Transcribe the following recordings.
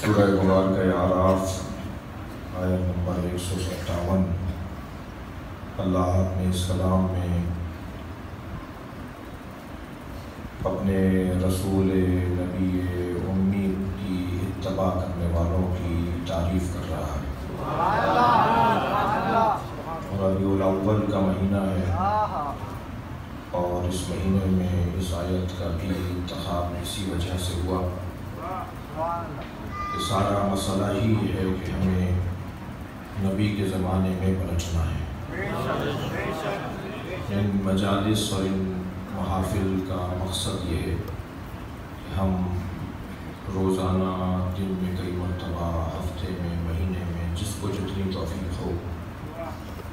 सूरह कुरान के आराफ आयत नंबर एक सौ सत्तावन अल्लाह अपने इस कलाम में अपने रसूल नबी उम्मी की इत्तबा करने वालों की तारीफ़ कर रहा है। और रबीउल अव्वल का महीना है। और इस महीने में इस आयत का भी इंतखाब इसी वजह से हुआ। कि सारा मसला ही है कि हमें नबी के ज़माने में पलटना है। इन मजालस और इन महाफिल का मकसद ये है कि हम रोज़ाना, दिन में कई मरतबा हफ़्ते में, महीने में, जिसको जितनी तोफ़ी हो,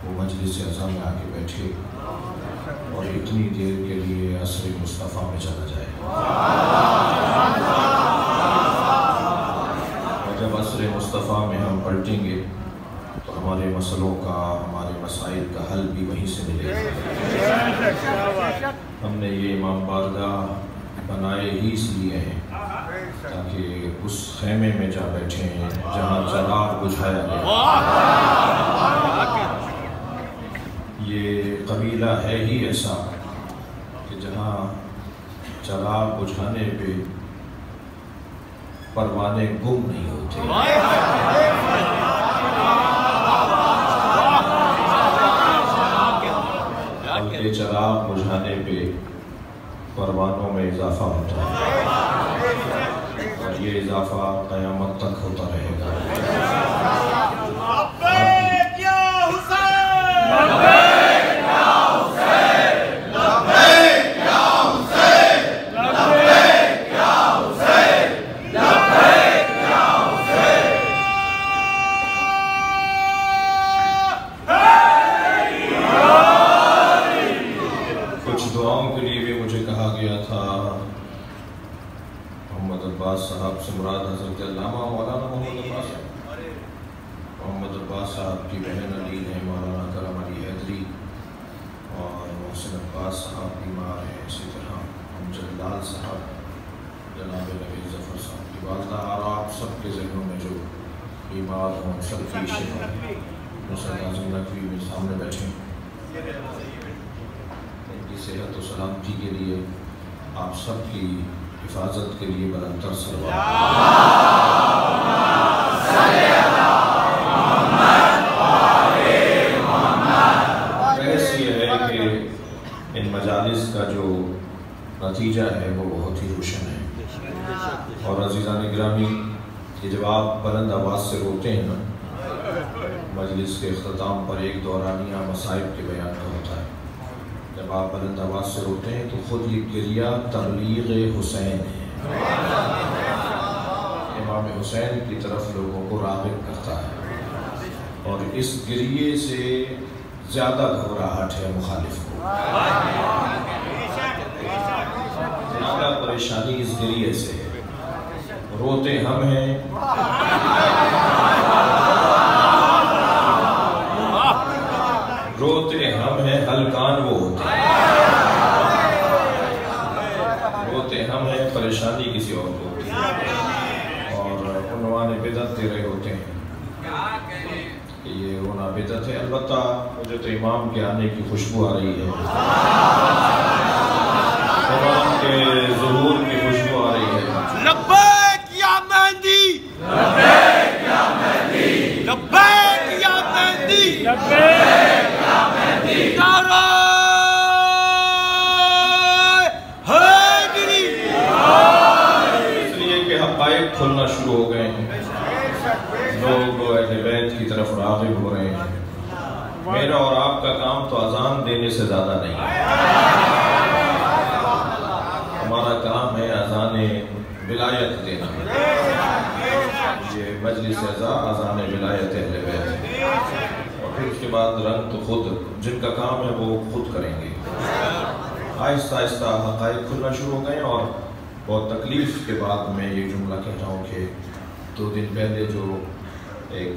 वो मजलिस अज़ा में आके बैठे और इतनी देर के लिए असर मुस्तफ़ा में चला जाए। और जब असर मुस्तफ़ा में हम पलटेंगे तो हमारे मसलों का, हमारे मसाइल का हल भी वहीं से मिलेगा। हमने ये इमाम बारगाह बनाए ही इसलिए हैं ताकि उस खेमे में जा बैठे, जहाँ चराग बुझाया गया। ये कबीला है ही ऐसा कि जहाँ चराग बुझाने पे परवाने गुम नहीं होते। चराग बुझाने पे परवानों में इजाफा होता है। और ये इजाफा क़यामत तक होता रहेगा कुछ दुआओं के लिए भी मुझे कहा गया था मोहम्मद अब्बास साहब से मुराद हज़रत अल्लामा मौलाना मोहम्मद अब्बास मोहम्मद अब्बास साहब की बहन अली है मौलाना करम अली हैदरी और मोहसिन अब्बास साहब की माँ है इसी तरह अमजद लाल साहब जनाब नबी जफ़र साहब की वालदा और आप सबके जहनों में जो बीमार हों सबकी शिफा मुसद आज़म नकवी में सामने बैठे उनकी सेहत और सलामती के लिए आप सबकी हिफाजत के लिए बरतर बहस ये है कि इन मजालिस का जो नतीजा है वो बहुत ही रोशन है और अजीज़ा ग्रामी कि जब आप बुलंद आवाज़ से रोते हैं ना मजलिस के अख्ताम पर एक दौरानिया मसाइब के बयान का होता है जब आप बुलंद आवाज़ से रोते हैं तो ख़ुद ये गिरिया तबलीग हुसैन है। इमाम हुसैन की तरफ़ लोगों को रागब करता है। और इस गिरिए से ज़्यादा घबराहट है मुखालिफ को। ज़्यादा परेशानी इस गिरिए से है। रोते हम हैं रोते हम हैं हलकान वो होते रोते हम हैं परेशानी किसी और को होती है और उनवान बिदत दे रहे होते हैं कि बिदत है अलबत् मुझे तो इमाम के आने की खुशबू आ रही है। इमाम के जहूर की खुशबू आ रही है। खुलना शुरू हो गए हैं। लोग अहले बैत की तरफ़ रागिब हो रहे हैं। मेरा और आपका काम तो अजान देने से ज़्यादा नहीं हमारा काम है अजान विलायत देना। ये मजलिस अजान विलायत और फिर उसके बाद रंग तो खुद, जिनका काम है वो खुद करेंगे। आहिस्ता आहिस्ता हकायक खुलना शुरू हो गए और बहुत तकलीफ़ के बाद मैं ये जुमला कह रहा हूँ कि दो दिन पहले जो एक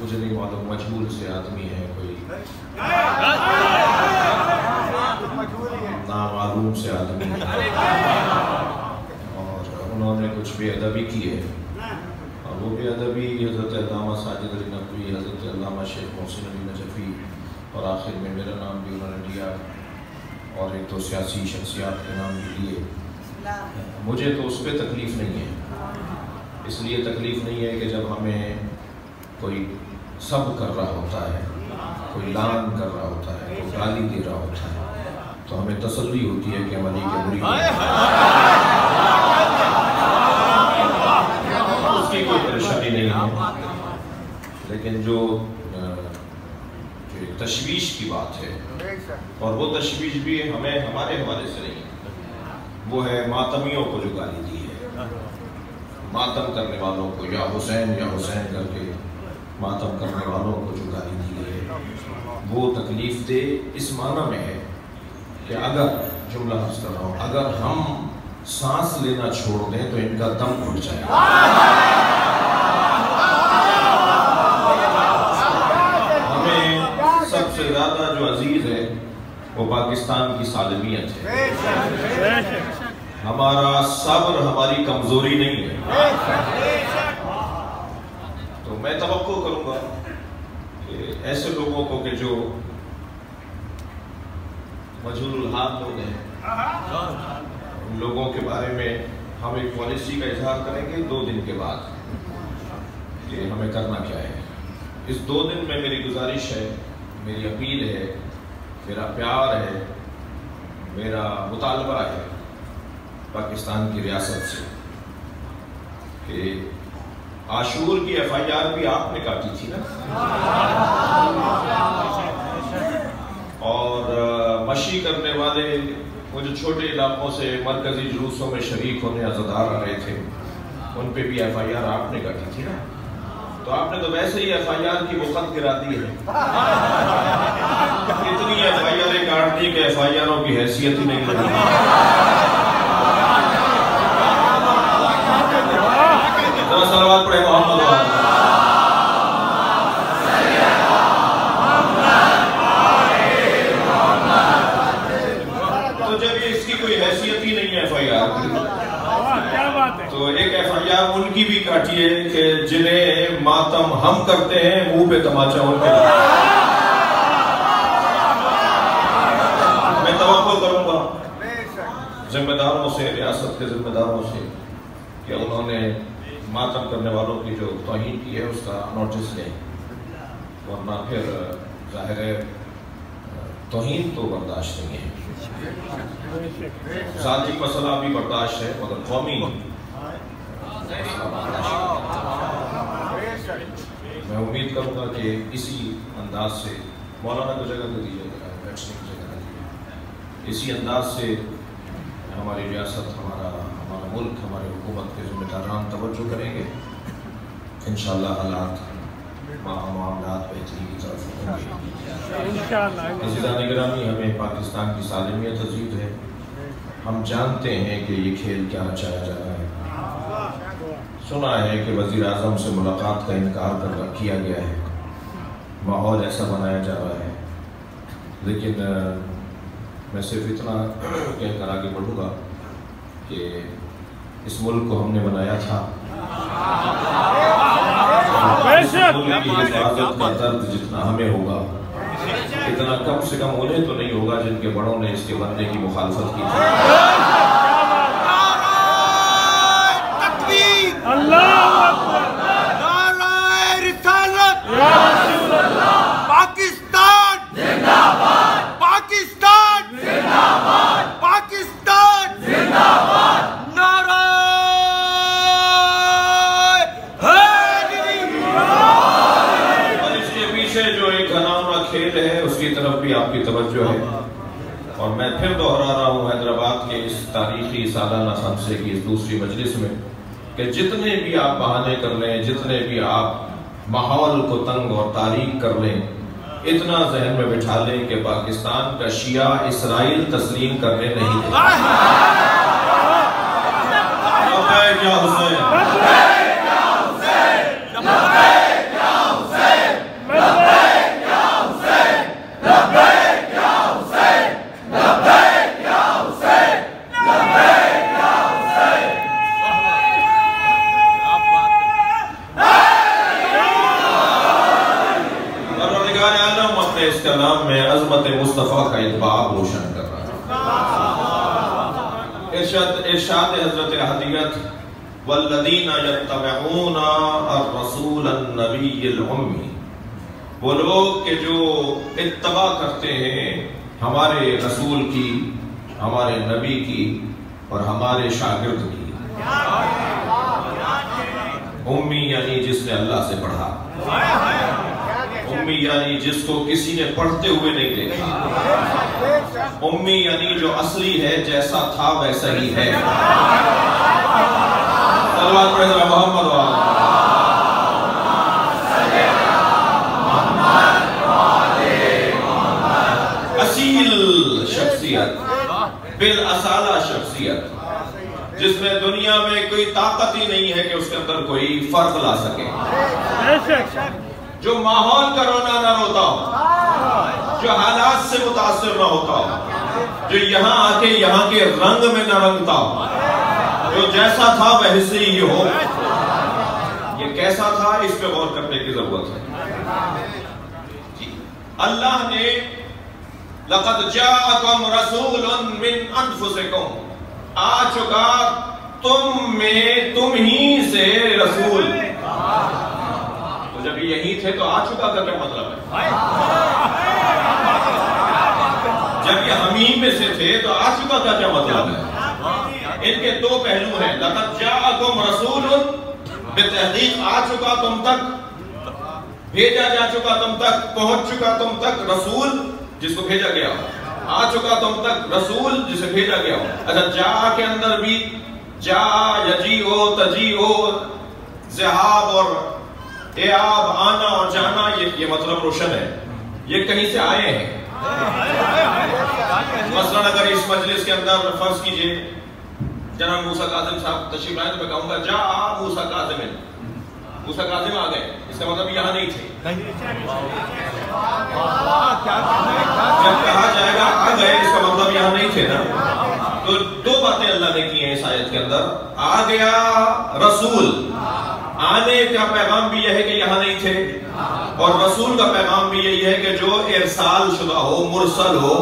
मुझे नहीं मालूम, मजबूर से आदमी है कोई। नामालूम से आदमी और उन्होंने कुछ बेअदबी की है। और वो बेअदबी हज़रत अल्लामा साजिद अली नकवी, हज़रत अल्लामा शेख मोहसिन अली नजफ़ी, और आखिर में मेरा नाम भी उन्होंने लिया और एक तो सियासी शख्सियात के नाम भी लिए। मुझे तो उस पर तकलीफ़ नहीं है। इसलिए तकलीफ़ नहीं है कि जब हमें कोई सब कर रहा होता है। कोई लान कर रहा होता है, कोई गाली दे रहा होता है। तो हमें तसल्ली होती है कि हम अली के बुरी उसकी कोई परेशानी नहीं है। लेकिन जो तशवीश की बात है, और वो तशवीश भी हमें, हमारे हवाले से नहीं है। वो है मातमियों को जो गाली दी है। मातम करने वालों को या हुसैन या हुसैन करके मातम करने वालों को गाली दी गई है। वो तकलीफ़ दे इस माना में है कि अगर, जुमला अर्ज़ कर रहा हूँ, अगर हम सांस लेना छोड़ दें तो इनका दम घुट जाएगा। हमें सबसे ज़्यादा जो अज़ीज़ है, वो पाकिस्तान की सालमियत है। हमारा सब्र हमारी कमज़ोरी नहीं है। मैं तो करूँगा ऐसे लोगों को कि जो मजहूल हाल लोग हैं। उन लोगों के बारे में हम एक पॉलिसी का इजहार करेंगे दो दिन के बाद कि हमें करना क्या है। इस दो दिन में मेरी गुजारिश है, मेरी अपील है, मेरा प्यार है, मेरा मुतालबा है पाकिस्तान की रियासत से कि आशूर की एफ़ आई आर भी आपने काटी थी ना? और मशी करने वाले वो जो छोटे इलाकों से मरकजी जुलूसों में शरीक होने अजादार आ रहे थे, उन पे भी एफ़ आई आर आपने काटी थी ना? तो आपने तो वैसे ही एफ़ आई आर की वक़्त गिरा दी है। इतनी एफ़ आई आर काट दी कि एफ़ आई आरों की हैसियत ही नहीं रही। सलवात पढ़े, मोहम्मद। तो जब इसकी कोई हैसियत ही नहीं है एफ़ आई आर तो एक एफ़ आई आर उनकी भी काटिए कि जिन्हें मातम हम करते हैं, मुँह पे तमाचा उनके मैं तो करूँगा जिम्मेदारों से रियासत के जिम्मेदारों से कि उन्होंने मातम करने वालों की जो तोहन की है, उसका नोटिस लें। वरना फिर ज़ाहिर तोहन तो बर्दाश्त नहीं है। जाति मसला भी बर्दाश्त है, मगर कौमी मैं उम्मीद करूँगा कि इसी अंदाज से, मौलाना को जगह दे बैठने की जगह दीजिए। इसी अंदाज से हमारी रियासत, हमारा हमारा मुल्क हमारी हुकूमत के जिम्मेदारान तवज्जो करेंगे। इन हालात मामला बेहतरी की तरफ़ होंगे। निगरानी हमें पाकिस्तान की सालमियत अज़ीज़ है। हम जानते हैं कि ये खेल क्या रचाया जा रहा है। सुना है कि वज़ीर अजम से मुलाकात का इनकार कर किया गया है। माहौल ऐसा बनाया जा रहा है। लेकिन मैं सिर्फ़ इतना कहकर आगे बढ़ूँगा कि इस मुल्क को हमने बनाया था। का दर्द जितना हमें होगा इतना कम से कम उन्हें तो नहीं होगा जिनके बड़ों ने इसके बनने की मुखालफत की थी। पाकिस्तान जिंदाबाद पाकिस्तान जिंदाबाद पाकिस्तान जिंदाबाद नारा और इसके पीछे जो एक घनावना खेल है उसकी तरफ़ भी आपकी तवज्जो है। और मैं फिर दोहरा रहा हूँ हैदराबाद के इस तारीखी सालाना खमसे की इस दूसरी मजलिस में कि जितने भी आप बहाने कर लें जितने भी आप माहौल को तंग और तारीख कर लें इतना जहन में बिठा लें कि पाकिस्तान का शिया इसराइल तस्लीम करने नहीं हुसैन परवरदिगार आलम अपने इस कलाम में अजमत मुस्तफ़ा का इतबाब रोशन कर रहा है। वो लोग के जो इत्तबा करते हैं, हमारे रसूल की, हमारे नबी की और हमारे शागिर्द की। उम्मी यानी जिसने अल्लाह से पढ़ा। उम्मी यानी जिसको किसी ने पढ़ते हुए नहीं देखा। उम्मी यानी जो असली है, जैसा था वैसा ही है। असील शख्सियत, बिल असाला शख्सियत, जिसमें दुनिया में कोई ताकत ही नहीं है कि उसके अंदर कोई फ़र्क ला सके। जो माहौल का रोना ना रोता हो, जो हालात से मुतासर ना होता हो, जो यहाँ आके यहाँ के रंग में न रंगता हो, जो जैसा था वैसे ही हो। ये कैसा था, इस पे गौर करने की ज़रूरत है। अल्लाह ने, लक़द जाअकुम रसूलुन मिन अनफुसिकुम आ चुका तुम में तुम ही से रसूल। तो जब ये यही थे तो आ चुका का क्या मतलब है। जब ये हम ही में से थे तो आ चुका का क्या मतलब है। इनके दो पहलू हैं। लक़द जाअकुम रसूलुन बेतहकीक आ चुका तुम तक भेजा जा चुका तुम तक पहुँच चुका तुम तक रसूल जिसको भेजा गया आ चुका तुम तक रसूल जिसे भेजा गया हो। अच्छा जा के अंदर भी जा यजी हो तजी हो जहाब और एआब आना और जाना, ये ये मतलब रोशन है। ये कहीं से आए हैं? मसलन, अगर इस मजलिस के अंदर फ़र्ज़ कीजिए, जनाब मूसा काजिम साहब तशरीफ़ लाए तो मैं कहूँगा, जा मूसा काजिम मूसा काजिम आ गए। इसका मतलब यहाँ नहीं थे। जब कहा जाएगा, आ गए, इसका मतलब यहाँ नहीं थे ना। तो दो बातें अल्लाह ने की हैं इस आयत के अंदर। आ गया रसूल। आने का पैगाम भी यह है कि यहाँ नहीं थे। और रसूल का पैगाम भी यही है कि जो इरसाल शुदा हो, मुरसल हो।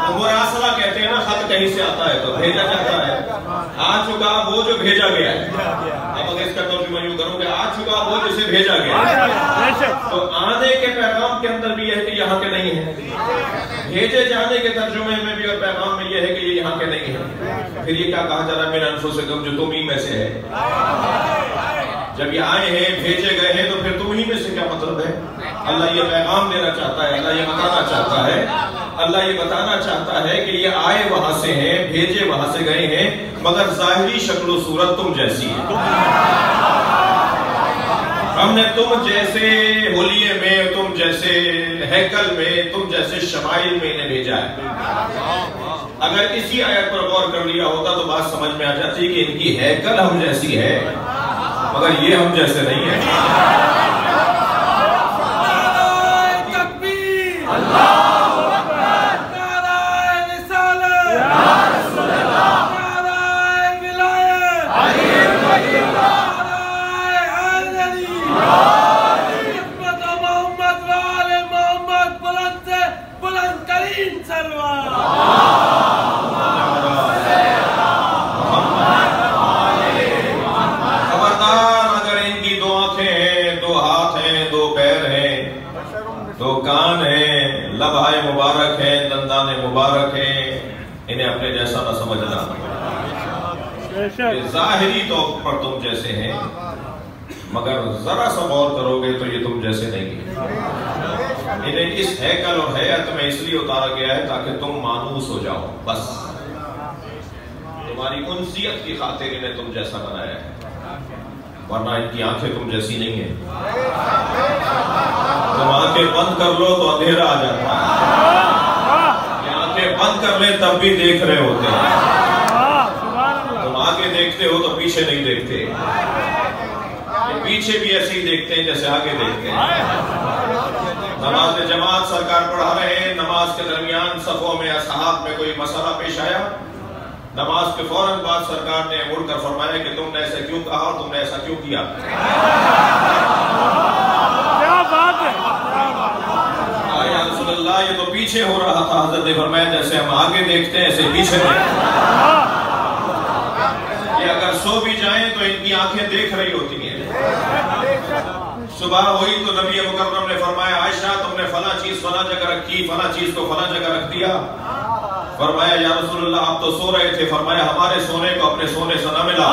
तो मुरासला कहते हैं ना, खत कहीं से आता है तो भेजा जाता है। आ चुका वो जो भेजा गया है। अब अगर इसका तर्जुमा यूँ करूँ कि आ चुका वो जिसे भेजा गया है। तो आने के पैगाम के अंदर भी यह है कि यहाँ के नहीं है। भेजे जाने के तर्जुमे में भी और पैगाम में यह है कि ये यहाँ के नहीं है। फिर ये क्या कहा जा रहा है? मेरे अनसों से कम जो तुम ही में से है। जब ये आए हैं भेजे गए हैं तो फिर तुम ही में से क्या मतलब है? अल्लाह ये पैगाम देना चाहता है अल्लाह ये बताना चाहता है। अल्लाह ये बताना चाहता है कि ये आए वहाँ से हैं भेजे वहाँ से गए हैं मगर जाहिरी शक्ल सूरत तुम जैसी है। हमने तुम जैसे होलिये में तुम जैसे हैकल में तुम जैसे शमाइल में इन्हें भेजा है। अगर इसी आयत पर गौर कर लिया होता तो बात समझ में आ जाती कि इनकी हैकल हम जैसी है मगर ये हम जैसे नहीं है। खबरदार इन्हें अपने जैसा न समझना। जाहिरी तौर तो पर तुम जैसे हैं मगर जरा सा गौर करोगे तो ये तुम जैसे नहीं है। इन्हें इस हैकल और हयात में इसलिए उतारा गया है ताकि तुम मानूस हो जाओ बस। तुम्हारी उनसियत की खातिर इन्हें तुम जैसा बनाया है वरना इनकी आँखें तुम जैसी नहीं है। तुम आँखें बंद कर लो तो अंधेरा आ जाता है। बंद कर ले तब भी देख रहे होते हैं। तुम आगे देखते हो तो पीछे नहीं देखते। पीछे भी ऐसे ही देखते हैं जैसे आगे देखते हैं। नमाज़ में जमात सरकार पढ़ा रहे हैं नमाज़ के दरमियान सफों में असहाब में कोई मसाला पेश आया? नमाज़ के फ़ौरन बाद सरकार ने मुड़कर फरमाया कि तुमने ऐसा क्यों कहा और तुमने ऐसा क्यों किया? क्या बात है आया रसूलुल्लाह ये तो पीछे हो रहा था हज़रत ने फरमाया जैसे हम आगे देखते हैं ऐसे पीछे देखते ये अगर सो भी जाएँ तो इनकी आँखें देख रही होती हैं। सुबह हुई तो नबी मुकर्रम ने फरमाया आयशा तुमने फला चीज़ फला जगह रखी फला चीज़ को फला जगह रख दिया। फरमाया या रसूलुल्लाह आप तो सो रहे थे। फरमाया हमारे सोने को अपने सोने से न मिला।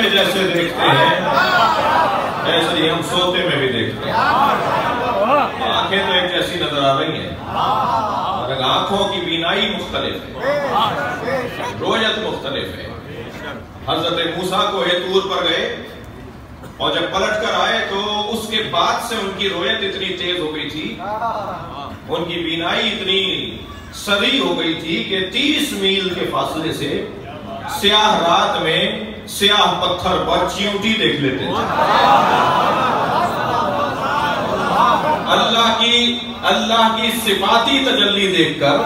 में जैसे देखते हैं, ऐसे ही हम सोते में भी देखते हैं। आँखें तो एक जैसी नज़र आ रही हैं मगर आँखों की बीनाई मुख्तलिफ़ है, रोयत मुख्तलिफ़ है। हज़रत मूसा को हेतूर पर गए, और जब पलट कर आए तो उसके बाद से उनकी रोयत इतनी तेज हो गई थी, उनकी बीनाई इतनी सरी हो गई थी कि 30 मील के फासले से स्याह रात में स्याह पत्थर पर चिंटी देख लेते थे अल्लाह की अल्लाह की सिफाती तजल्ली देखकर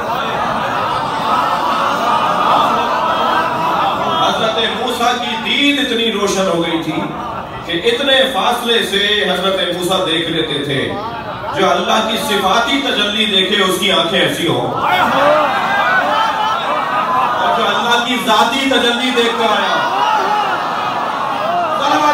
हज़रत मूसा की दीद इतनी रोशन हो गई थी कि इतने फासले से हज़रत मूसा देख लेते थे। जो अल्लाह की सिफाती तजल्ली देखे, उसकी आँखें ऐसी हो। और जो अल्लाह की जाती तजल्ली देख कर आया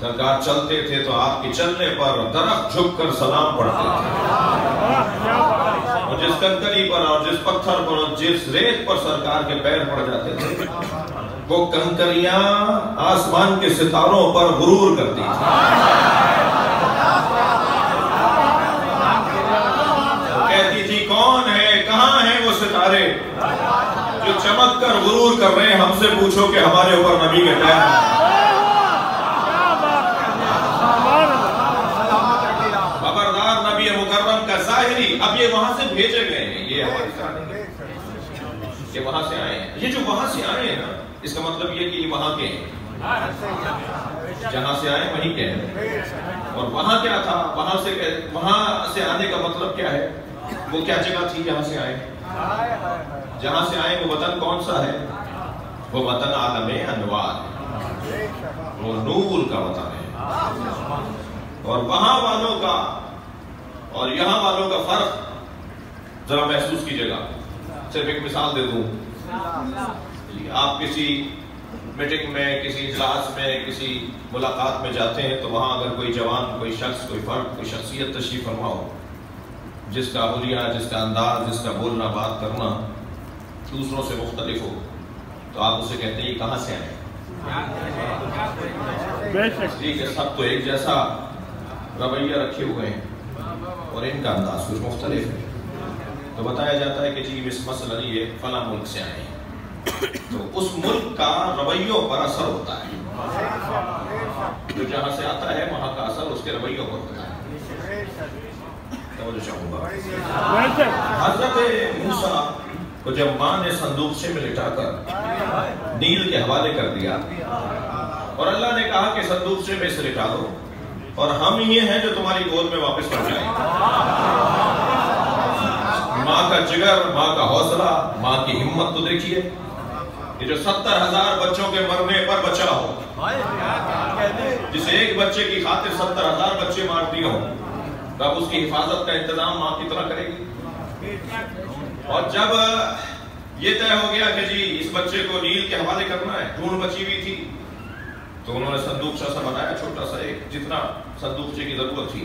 सरकार चलते थे तो आपके चलने पर दरख्त झुक कर सलाम पढ़ते थे। और जिस कंकरी पर और जिस पत्थर पर और जिस रेत पर सरकार के पैर पड़ जाते थे, वो कंकरियाँ आसमान के सितारों पर गुरूर करती थी। कहती थी, कौन है? कहाँ है वो सितारे? जो चमक कर गुरूर कर रहे हैं हमसे पूछो कि हमारे ऊपर नबी के पैर जाहिरी अब ये वहाँ से भेजे गए हैं। ये हमारे साथ ये वहाँ से आए हैं। ये जो वहाँ से आए हैं ना, इसका मतलब ये कि ये वहाँ के हैं। जहाँ से आए, वहीं के हैं। और वहाँ क्या था? वहाँ से वहाँ से आने का मतलब क्या है? वो क्या जगह थी जहाँ से आए? जहाँ से आए, वो वतन कौन सा है? वो वतन आलम अनवार वो नूर का वतन है। और वहाँ वालों का और यहाँ वालों का फ़र्क जरा महसूस कीजिएगा। सिर्फ़ एक मिसाल दे दूँ। आप किसी मीटिंग में किसी इजलास में किसी मुलाकात में जाते हैं तो वहाँ अगर कोई जवान कोई शख्स कोई फर्द कोई शख्सियत तशरीफ़ फरमा हो जिसका हुलिया जिसका अंदाज जिसका बोलना बात करना दूसरों से मुख्तलिफ़ हो तो आप उसे कहते हैं कहाँ से आए? ठीक है सब तो एक जैसा रवैया रखे हुए हैं। और इनका अंदाज कुछ मुख्तलिफ़ है। तो बताया जाता है कि जी मिस मसलन ये फला मुल्क से आए हैं। तो उस मुल्क का रवैयों पर असर होता है। जो तो जहाँ से आता है, वहाँ का असर उसके रवैयों पर होता है। हज़रत मूसा को जब माँ ने संदूक से में लिटाकर नील के हवाले कर दिया, और अल्लाह ने कहा कि संदूक से में इसे लिटा दो। और हम ये हैं जो तुम्हारी गोद में वापस पड़ जाएँगे माँ का जिगर, माँ का हौसला, माँ की हिम्मत तो देखिए ये जो सत्तर हज़ार बच्चों के मरने पर बचा हो, जिसे एक बच्चे की खातिर सत्तर हज़ार बच्चे मार दिए हो, तब उसकी हिफाजत का इंतज़ाम माँ कितना करेगी। और जब ये तय हो गया कि जी इस बच्चे को नील के हवाले करना है, ढूंढ बची हुई थी तो उन्होंने संदूकचा सा बनाया, छोटा सा एक, जितना संदूकचे की ज़रूरत थी।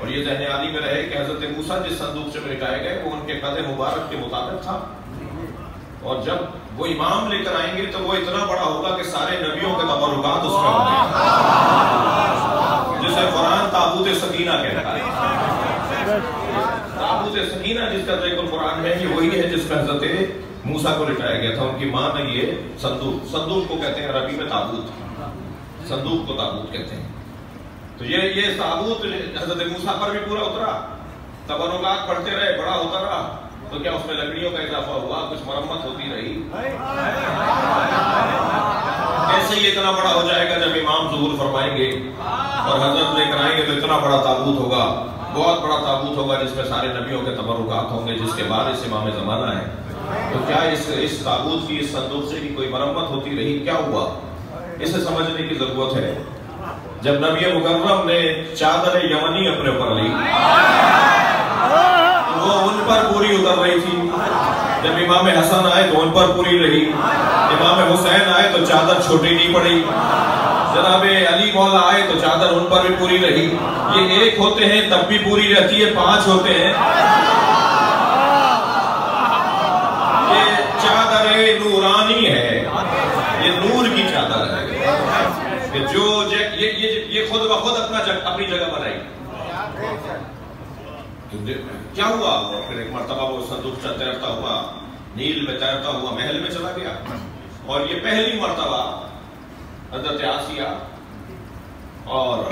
और ये जहन आली में रहे कि हज़रत मूसा जिस संदूकचे में लिटाए गए, वो उनके कद मुबारक के मुताबिक था। और जब वो इमाम लेकर आएँगे तो वो इतना बड़ा होगा कि सारे नबियों के तबरुकात उसमें होंगे। जिसे कुरान ताबूत सकीना कहता है। ताबूत सकीना जिसका ज़िक्र कुरान में ये वही है, जिसमें हज़रत मूसा को लिटाया गया था। उनकी माँ ने ये संदूक संदूक को कहते हैं अरबी में ताबूत। संदूक को ताबूत कहते हैं। तो ये ये ताबूत हज़रत मूसा पर भी पूरा उतरा। तबरुकात पढ़ते रहे, बड़ा होता रहा। तो क्या उसमें लकड़ियों का इजाफा हुआ? कुछ मरम्मत होती रही? कैसे ये इतना बड़ा हो जाएगा जब इमाम जहूर फरमाएँगे, और हज़रत लेकर आएँगे तो इतना बड़ा ताबूत होगा, बहुत बड़ा ताबूत होगा जिसमें सारे नबियों के तबरुकात होंगे, जिसके बाद इस इमाम जमाना है। तो क्या इस इस ताबूत की, इस संदूक से की कोई मरम्मत होती रही? क्या हुआ? इसे समझने की ज़रूरत है। जब नबी मुकर्रम ने चादर यमनी अपने ऊपर ली वो उन पर पूरी उतर रही थी। जब इमाम हसन आए तो उन पर पूरी रही। इमाम हुसैन आए तो चादर छोटी नहीं पड़ी। जनाब अली मौला आए तो चादर उन पर भी पूरी रही। ये एक होते हैं, तब भी पूरी रहती है, पाँच होते हैं। ये चादर नूरानी है। ये नूर कि जो जे- ये ये ये खुद ब खुद अपना जग, अपनी जगह बनाई। तो क्या हुआ? फिर एक मरतबा वो संदूक तैरता हुआ नील में तैरता हुआ महल में चला गया। और ये पहली मरतबा हज़रत आसिया और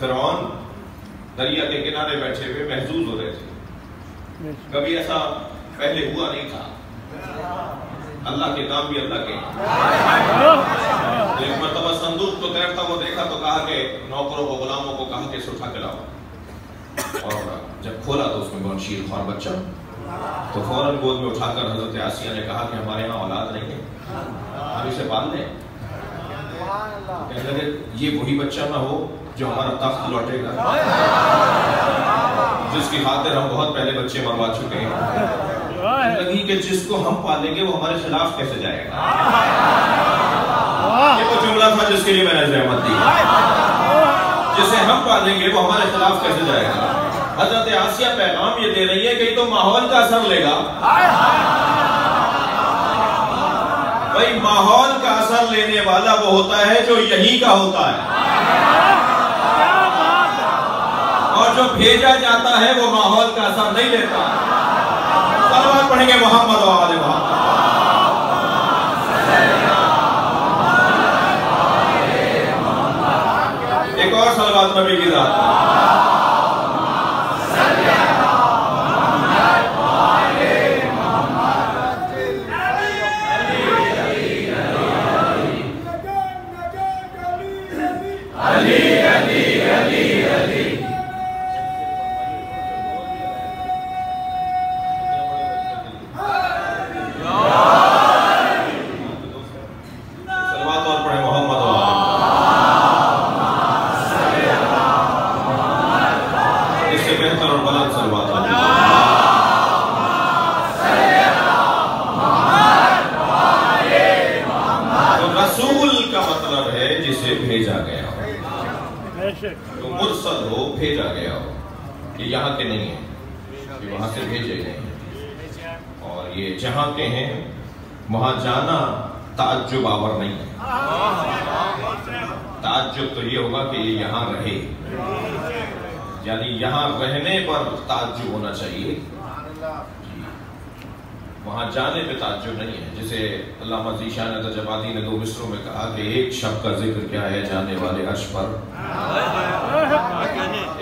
फिरौन दरिया के किनारे बैठे हुए महजूज हो रहे थे। कभी ऐसा पहले हुआ नहीं था। अल्लाह के काम भी अल्लाह के। तो एक मरतबा संदूक तो तैरता हुआ देखा तो कहा कि नौकरों को गुलामों को कहा कि इसे उठा के लाओ। और जब खोला तो उसमें बहुत शीर खार बच्चा। तो फ़ौरन गोद में उठाकर हज़रत आसिया ने कहा कि हमारे यहाँ औलाद नहीं है। हम इसे पाल लें। कहने लगे ये वही बच्चा ना हो जो हमारा तख्त लौटेगा जिसकी खातिर हम बहुत पहले बच्चे मरवा चुके हैं। लगी कि जिसको हम पालेंगे वो हमारे खिलाफ कैसे जाएगा? ये वो जुमला था जिसके लिए मैंने जहमत दी। जिसे हम पालेंगे वो हमारे खिलाफ कैसे जाएगा? हज़रत आसिया पैगाम ये दे रही है कि तो माहौल का असर लेगा। भाई माहौल का असर लेने वाला वो होता है जो यही का होता है। और जो भेजा जाता है वो माहौल का असर नहीं लेता। सलवात पढ़ेंगे मोहम्मद आले मोहम्मद। एक और सलवात नबी की जात। तो मुरसल हो भेजा गया हो। ये यहाँ के नहीं है। ये वहाँ से भेजे गए हैं। और ये जहाँ के हैं, वहाँ जाना ताज्जुब आवर नहीं है। ताज्जुब तो ये होगा कि ये यहाँ रहे। यानी यहाँ रहने पर ताज्जुब होना चाहिए। वहाँ जाने पे ताज्जुब नहीं है जिसे अल्लाह जीशान तजबादी ने दो मिसरों में कहा कि एक शब्द का ज़िक्र क्या है जाने वाले अर्श पर?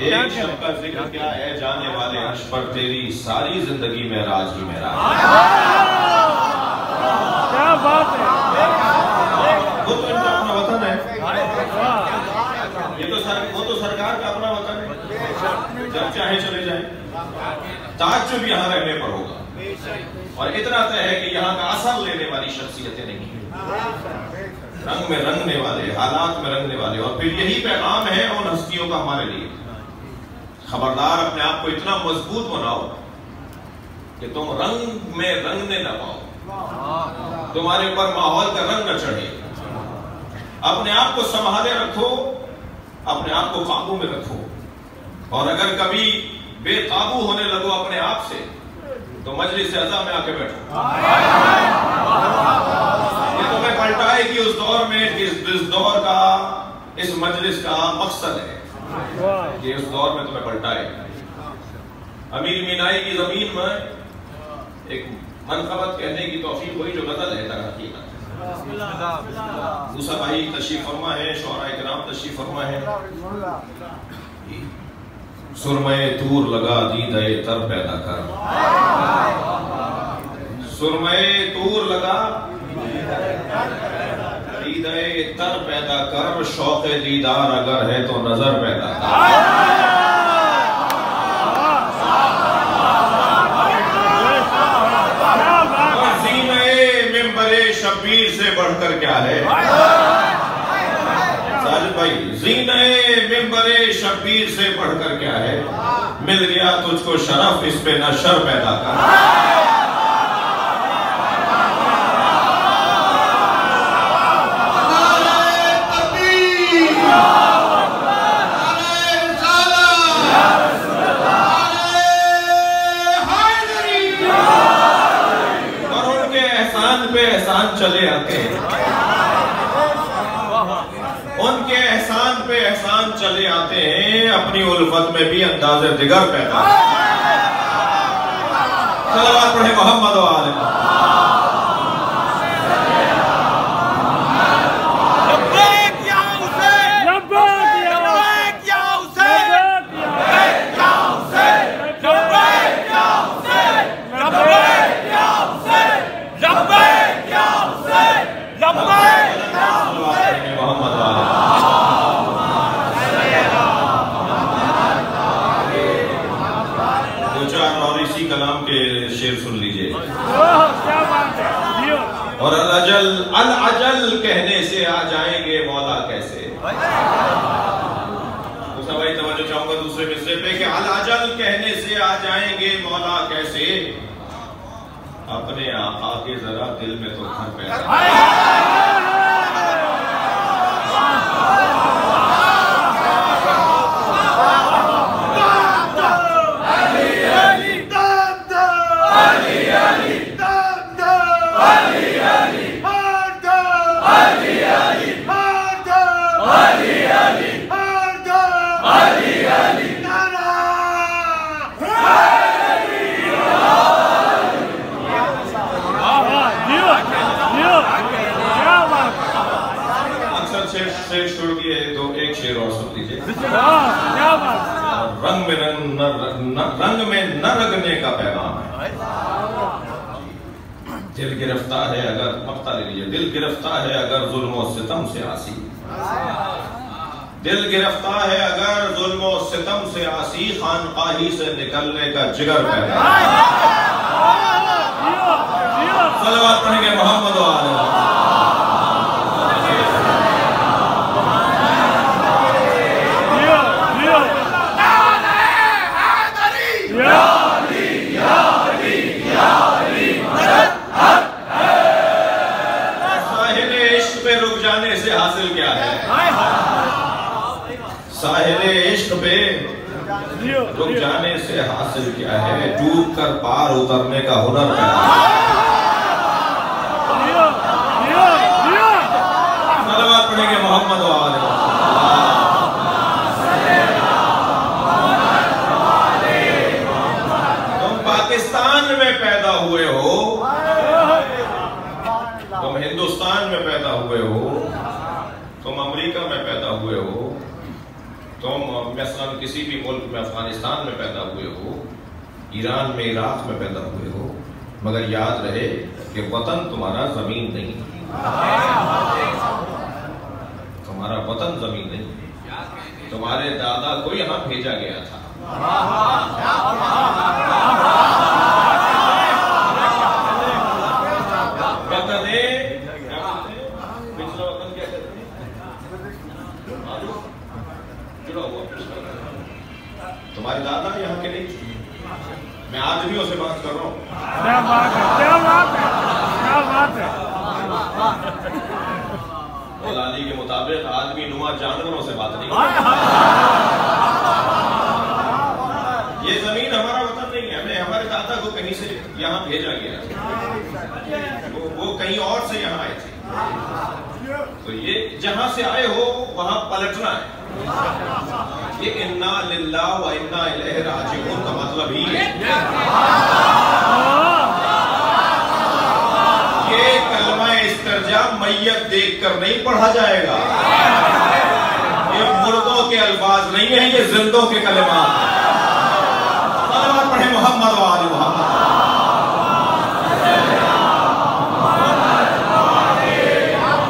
एक शब्द का ज़िक्र क्या है जाने वाले अर्श पर? तेरी सारी ज़िंदगी में राज ही में राज क्या बात है। वो तो इनका अपना वतन है। ये तो सर वो तो सरकार का अपना वतन है। जब चाहे चले जाए। ताज्जुब यहाँ रहने पर होगा। और इतना तय है कि यहाँ का असर लेने वाली शख्सियतें नहीं है। रंग में रंगने वाले हालात में रंगने वाले और फिर यही पैगाम है उन हस्तियों का हमारे लिए। खबरदार अपने आप को इतना मज़बूत बनाओ कि तुम रंग में रंगने न पाओ। तुम्हारे ऊपर माहौल का रंग न चढ़े। अपने आप को संभाले रखो अपने आप को काबू में रखो। और अगर कभी बेकाबू होने लगो अपने आप से तो मजलिस से अजा में आके बैठो। ये तुम्हें पलटाएगी उस दौर में इस, इस दौर का इस मजलिस का मकसद है। कि इस दौर में तुम्हें पलटाए। अमीर मीनाई की ज़मीन में एक मनकबत कहने की तोफीक हुई जो गज़ल है तर हकीकत मूसा भाई तशरीफ़ फरमा है शौरा कराम तशरीफ़ फरमा है। सुरमय तूर लगा दीदे तर पैदा कर। सुरमय तूर लगा दीदे तर पैदा कर। शौक दीदार अगर है तो नज़र पैदा कर। शब्बीर से बढ़कर क्या है? भाई, जीने मिंबरे शब्बीर से बढ़कर क्या है? मिल गया तुझको शरफ, इस पे न शर पैदा कर। चले आते हैं। चले आते हैं अपनी उल्फत में भी अंदाज दिगर पैदा। सलावत पढ़े मोहम्मद और आले मोहम्मद। लब्बैक या हुसैन लब्बैक या लब्बैक या हुसैन लब्बैक या लब्बैक या हुसैन लब्बैक या हुसैन लब्बैक या हुसैन लब्बैक या सलावत पढ़े मोहम्मद और आले मोहम्मद। दो चार और इसी कलाम के शेर सुन लीजिए ओह, क्या बात है जियो और अल अजल, अल अजल कहने से आ जाएँगे मौला कैसे? दूसरा भाई, तवज्जो चाहूँगा दूसरे मिसरे पे कि अल अजल कहने से आ जाएँगे मौला कैसे? अपने आका के जरा दिल में तो घर पैदा गिरफ़्तार है अगर, मक्ता ले लीजिए। दिल गिरफ़्तार है अगर जुल्म सितम से आसी। दिल गिरफ़्तार है अगर जुल्म सितम से आसी, खानकाही से निकलने का जिगर पैदा जियो पढ़ेंगे मोहम्मद वाले जियो जियो जियो साहिल इश्क पे रुक जाने से हासिल क्या है साहिल इश्क पे जियो रुक जियो जाने से हासिल क्या है, डूब कर पार उतरने का हुनर जियो सलवात पढ़ेंगे मोहम्मद तुम पाकिस्तान में पैदा हुए हो। तुम हिंदुस्तान में पैदा हुए हो। तुम अमेरिका में पैदा हुए हो। तुम मसलन किसी भी मुल्क में अफ़गानिस्तान में पैदा हुए हो। ईरान में इराक में पैदा हुए हो, मगर याद रहे कि वतन तुम्हारा ज़मीन नहीं तुम्हारा वतन ज़मीन नहीं तुम्हारे दादा को यहाँ भेजा गया था वतन क्या बोलते हैं? पिछला वतन क्या कहते हैं? मालूम? जुड़ा हुआ पिछला वतन। तुम्हारे दादा यहाँ के नहीं मैं आदमियों से बात कर रहा हूँ। क्या बात है क्या बात है क्या बात है। मौलानी के मुताबिक आदमी नुमा जानवरों से बात नहीं ये ज़मीन हमारा वतन नहीं है हमें हमारे दादा को कहीं से यहाँ भेजा गया वो, वो कहीं और से यहाँ आए थे। तो ये जहाँ से आए हो वहाँ पलटना है। ये इन्ना लिल्ला व इन्ना इलैहि राजिऊन का मतलब ही है ये कलमा इस्तरजा मैयत देखकर नहीं पढ़ा जाएगा ये मुर्दों के अल्फाज नहीं है, ये जिंदों के कलमा हैं। सलवात पढ़े मोहम्मद वाले मोहम्मद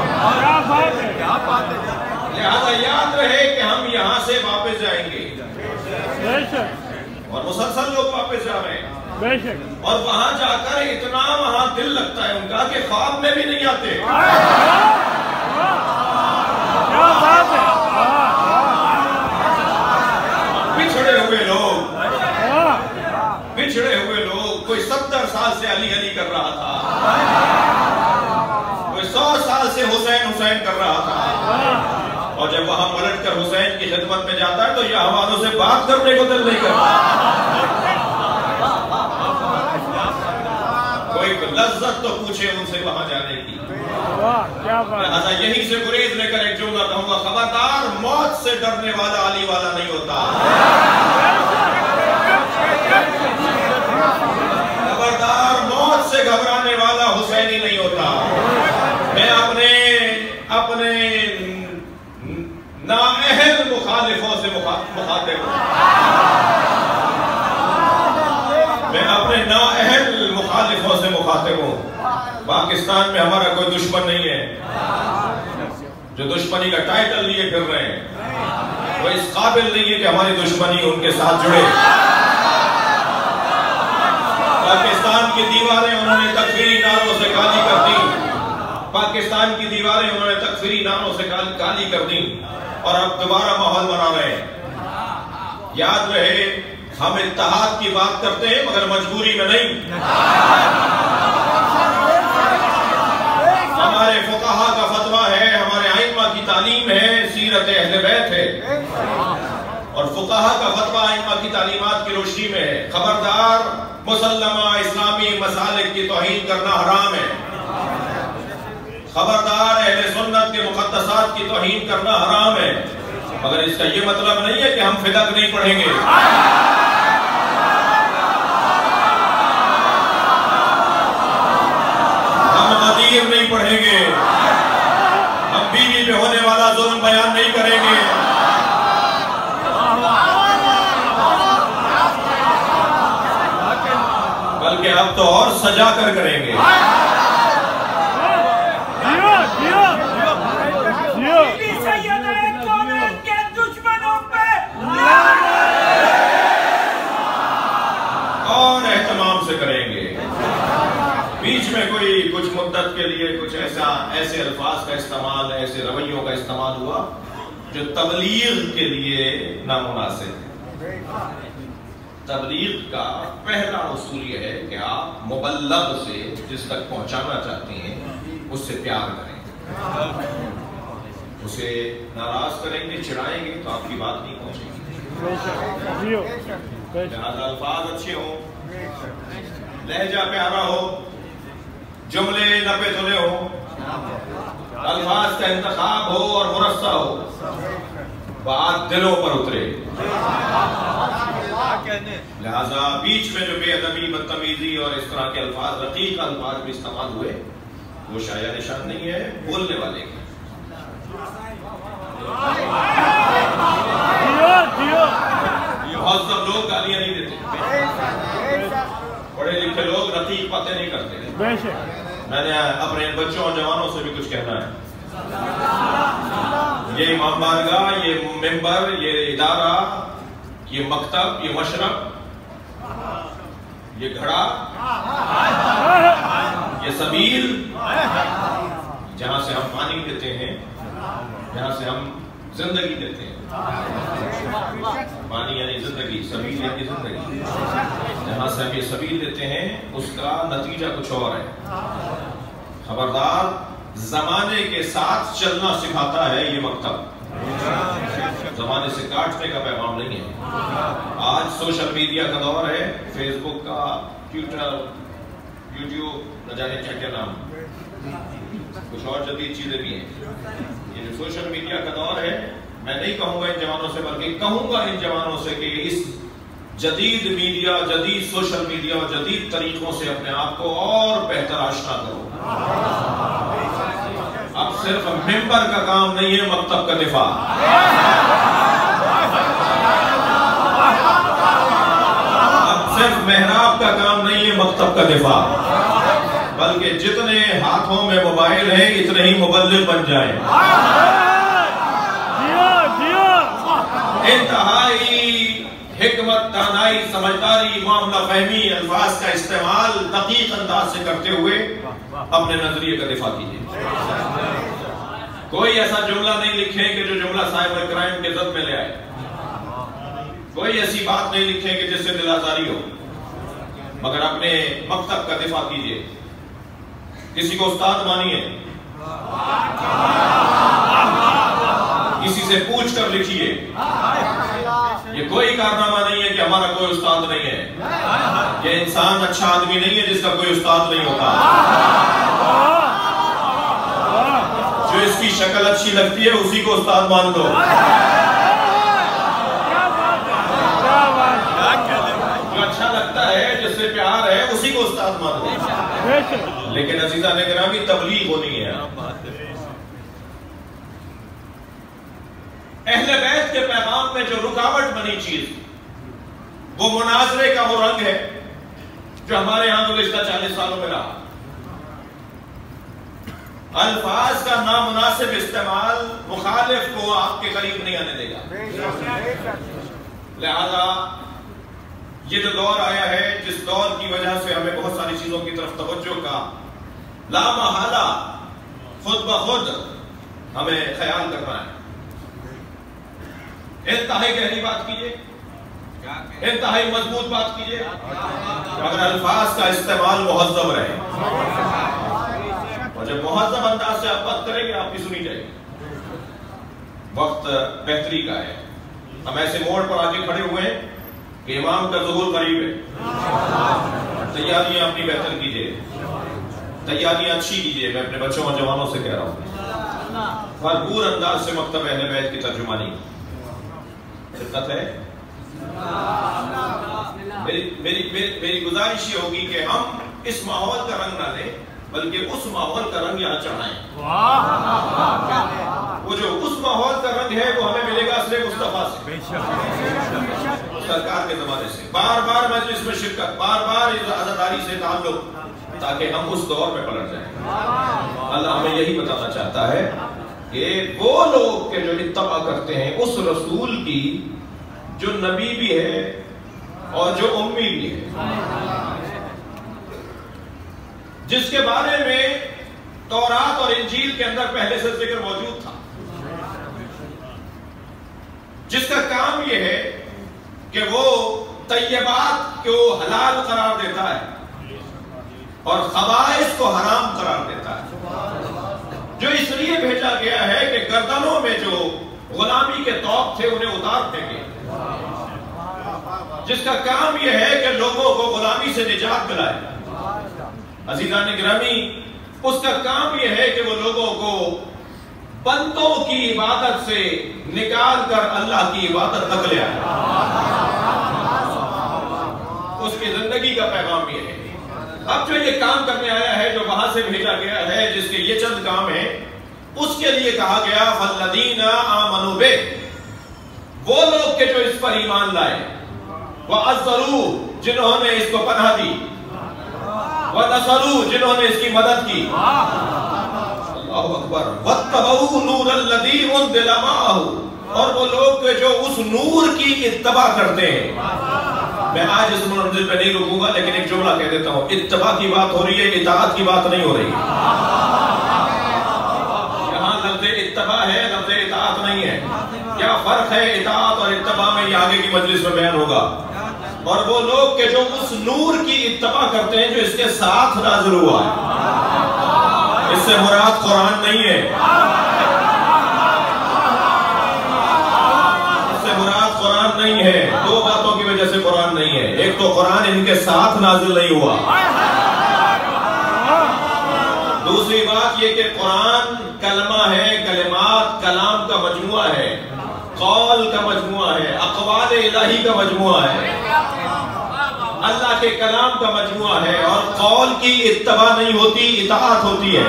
क्या बात है लिहाजा याद रहे कि हम यहाँ से वापस जाएँगे बेशक और मुसलसल लोग वापस जा रहे हैं। बेशक। और वहाँ जाकर इतना वहाँ दिल लगता है उनका कि ख्वाब में भी नहीं आते। क्या बात है। पिछड़े हुए लोग। पिछड़े हुए लोग। कोई सत्तर साल से अली अली कर रहा था। कोई सौ साल से हुसैन हुसैन कर रहा था। और जब वहाँ पलट कर हुसैन की खिदमत में जाता है तो यह हवालों से बात करने को दिल नहीं करता। कोई लज्जत तो पूछे उनसे वहाँ जाने की। लिहाजा यहीं से गुरेज लेकर एक जुमला कहूँगा, खबरदार, मौत से डरने वाला अली वाला नहीं होता। खबरदार, मौत से घबराने वाला हुसैनी नहीं होता मैं अपने अपने नाअहल मुखालिफों से मुखा- मैं अपने नाअहल मुखालिफों से मुखातिब हूँ। पाकिस्तान में हमारा कोई दुश्मन नहीं है। जो दुश्मनी का टाइटल लिए फिर रहे हैं। वो इस काबिल नहीं है कि हमारी दुश्मनी उनके साथ जुड़े। पाकिस्तान की दीवारें उन्होंने तकफीरी नारों से काली कर दी। पाकिस्तान की दीवारें उन्होंने तकफीरी नारों से काली कर दी। और अब दोबारा माहौल बना रहे हैं। याद रहे, हम इत्तेहाद की बात करते हैं, मगर मजबूरी में नहीं। हमारे फुकाहा का फतवा है, हमारे आइमा की तालीम है, सीरत अहले बैत है। और फुकाहा का फतवा आइमा की तालीमात की रोशनी में है। खबरदार मुसलमा इस्लामी मसालिक की तोहीन करना हराम है। खबरदार अहले सुन्नत के मुकद्दसात की तोहीन करना हराम है। मगर इसका ये मतलब नहीं है कि हम फिदक नहीं पढ़ेंगे। हम नदीर नहीं पढ़ेंगे। हम बीवी पे होने वाला जुल्म बयान नहीं करेंगे। बल्कि अब तो और सजा कर करेंगे। ऐसा अल्फाज का इस्तेमाल, ऐसे रवैयों का इस्तेमाल हुआ, जो तबलीग के लिए नामुनासिब है। तबलीग का पहला उसूल यह है कि आप मुबल्लग से जिस तक पहुंचाना चाहते हैं, उससे प्यार करें। उसे नाराज़ करेंगे, चिढ़ाएँगे तो आपकी बात नहीं पहुंचेगी। लिहाजा अल्फाज अच्छे हो, लहजा प्यारा हो, जुमले नपे तुले हो अल्फाज का इंतखाब हो और मुरस्सा हो। बात दिलों पर उतरे। लिहाजा बीच में जो बेअदबी, बदतमीजी और इस तरह के अल्फाज, रकीक अल्फाज भी इस्तेमाल हुए, वो शाया निशान नहीं है, बोलने वाले के बहुत सब लोग गालियाँ नहीं देते। पढ़े लिखे लोग रतीक बातें नहीं करते। मैंने अपने बच्चों और जवानों से भी कुछ कहना है। ये बारगाह, ये मेंबर, ये इदारा, ये मकतब, ये मशरब, ये घड़ा, ये सबील, जहाँ से हम पानी देते हैं, जहाँ से हम ज़िंदगी देते हैं। पानी यानी ज़िंदगी सबील यानी ज़िंदगी। जहाँ से हम ये सबील देते हैं, उसका नतीजा कुछ और है। खबरदार, जमाने के साथ चलना सिखाता है ये मकतब। जमाने से काटने का पैगाम नहीं है। आज सोशल मीडिया का दौर है फेसबुक का ट्विटर यूट्यूब न जाने क्या क्या नाम। कुछ और जदीद चीज़ें भी हैं। ये जो सोशल मीडिया का दौर है मैं नहीं कहूँगा इन जवानों से, बल्कि कहूँगा इन जवानों से कि इस जदीद मीडिया, जदीद सोशल मीडिया और जदीद तरीकों से अपने आप को और बेहतर आशना करो। अब सिर्फ़ मेंबर का काम नहीं है, मकतब का दिफा। अब सिर्फ़ मेहराब का काम नहीं है, मकतब का दिफा। बल्कि जितने हाथों में मोबाइल हैं, इतने ही मुबल्लिग बन जाएँ जियो जियो इंतहाई हिकमत दानाई समझदारी मामला फहमी अल्फाज का इस्तेमाल दकीक अंदाज से करते हुए अपने नज़रिए का दिफा कीजिए। कोई ऐसा जुमला नहीं लिखे कि जो जुमला साइबर क्राइम के जद में ले आए। कोई ऐसी बात नहीं लिखे कि जिससे दिल आजारी हो। मगर अपने मकतब का दिफा कीजिए। किसी को उस्ताद मानिए। किसी से पूछ कर लिखिए। ये कोई कारनामा नहीं है कि हमारा कोई उस्ताद नहीं है। ये इंसान अच्छा आदमी नहीं है जिसका कोई उस्ताद नहीं होता। जो इसकी शक्ल अच्छी लगती है उसी को उस्ताद मान दो। जो अच्छा लगता है जिससे प्यार है उसी को उस्ताद मान दो। लेकिन अजीजा ने गिरामी तबलीग होनी है। अहले बैत के पैगाम में जो रुकावट बनी चीज़, वो मुनाजरे का वो रंग है, जो हमारे यहाँ गुजशत चालीस सालों में रहा। अल्फाज का नामुनासिब इस्तेमाल मुखालिफ को आपके करीब नहीं आने देगा। लिहाजा, ये जो दौर आया है, जिस दौर की वजह से हमें बहुत सारी चीज़ों की तरफ़ तवज्जो का लामहाला खुद ब खुद हमें ख्याल करना है। इंतहाई गहरी बात कीजिए। इंतहाई मज़बूत बात कीजिए। अगर अल्फाज का इस्तेमाल मुहजब रहे। और जब मुहजब अंदाज से आप बात करेंगे आपकी सुनी जाएगी। वक्त बेहतरी का है। हम ऐसे मोड़ पर आके खड़े हुए कि इमाम का जहूर करीब है। तैयारियाँ अपनी बेहतर कीजिए। तैयारियाँ अच्छी कीजिए। मैं अपने बच्चों और जवानों से कह रहा हूँ। भरपूर अंदाज से मकतब अहले बैत की तर्जुमानी। शिद्दत है। मेरी मेरी मेरी, मेरी गुजारिश ये होगी कि हम इस माहौल का रंग ना लें बल्कि उस माहौल का रंग यहाँ चढ़ाएँ। वो जो उस माहौल का रंग है वो हमें मिलेगा असले मुस्तफ़ा से। सरकार के जमाने से। बार बार मजलिस में शिरकत बार बार आजादारी से ताल्लुक ताकि हम उस दौर में पलट जाए। अल्लाह हमें यही बताना चाहता है कि वो लोग के जो इतवा करते हैं, उस रसूल की जो नबी भी है और जो उम्मी भी है। जिसके बारे में तौरात और इंजील के अंदर पहले से ज़िक्र मौजूद था। जिसका काम यह है कि वो तैयबात को हलाल करार देता है और खबाइश को हराम करार देता है। जो इसलिए भेजा गया है कि गर्दनों में जो गुलामी के तौक थे, उन्हें उतार फेंके जिसका काम यह है कि लोगों को गुलामी से निजात दिलाए। अजीजा ने ग्रामी उसका काम यह है कि वो लोगों को बंदों की इबादत से निकाल कर अल्लाह की इबादत तक ले आए। उसकी ज़िंदगी का पैगाम यह अब जो ये काम करने आया है, जो वहाँ से भेजा गया है, जिसके ये चंद काम है, उसके लिए कहा गया फल्लदीना आमनुबे वो लोग के जो इस पर ईमान लाए वह अजरू जिन्होंने इसको पनाह दी। वह नसरू, जिन्होंने इसकी मदद की। और वो लोग जो उस नूर की इत्तबा करते हैं। मैं आज इस मंजिल पे नहीं रुकूँगा, लेकिन एक जुमला कह देता हूँ, इत्तबा की बात हो रही है इताअत की बात नहीं हो रही। यहाँ लफ्ज इत्तबा है, लफ्ज इताअत नहीं है। क्या फ़र्क है इताअत और इत्तबा में ये आगे की मजलिस में बयान होगा? और वो लोग के जो उस नूर की इत्तबा करते हैं, जो इसके साथ नाजिल हुआ है। इससे मुराद कुरान नहीं है। नहीं है। दो बातों की वजह से कुरान नहीं है। एक तो कुरान इनके साथ नाजिल नहीं हुआ। दूसरी बात यह कि कुरान कलमा है, कलमात कलाम का मजमुआ है, कौल का मजमुआ है, अकवाल इलाही का मजमुआ है, अल्लाह के कलाम का मजमुआ है और कौल की इत्तबा नहीं होती इताहत होती है।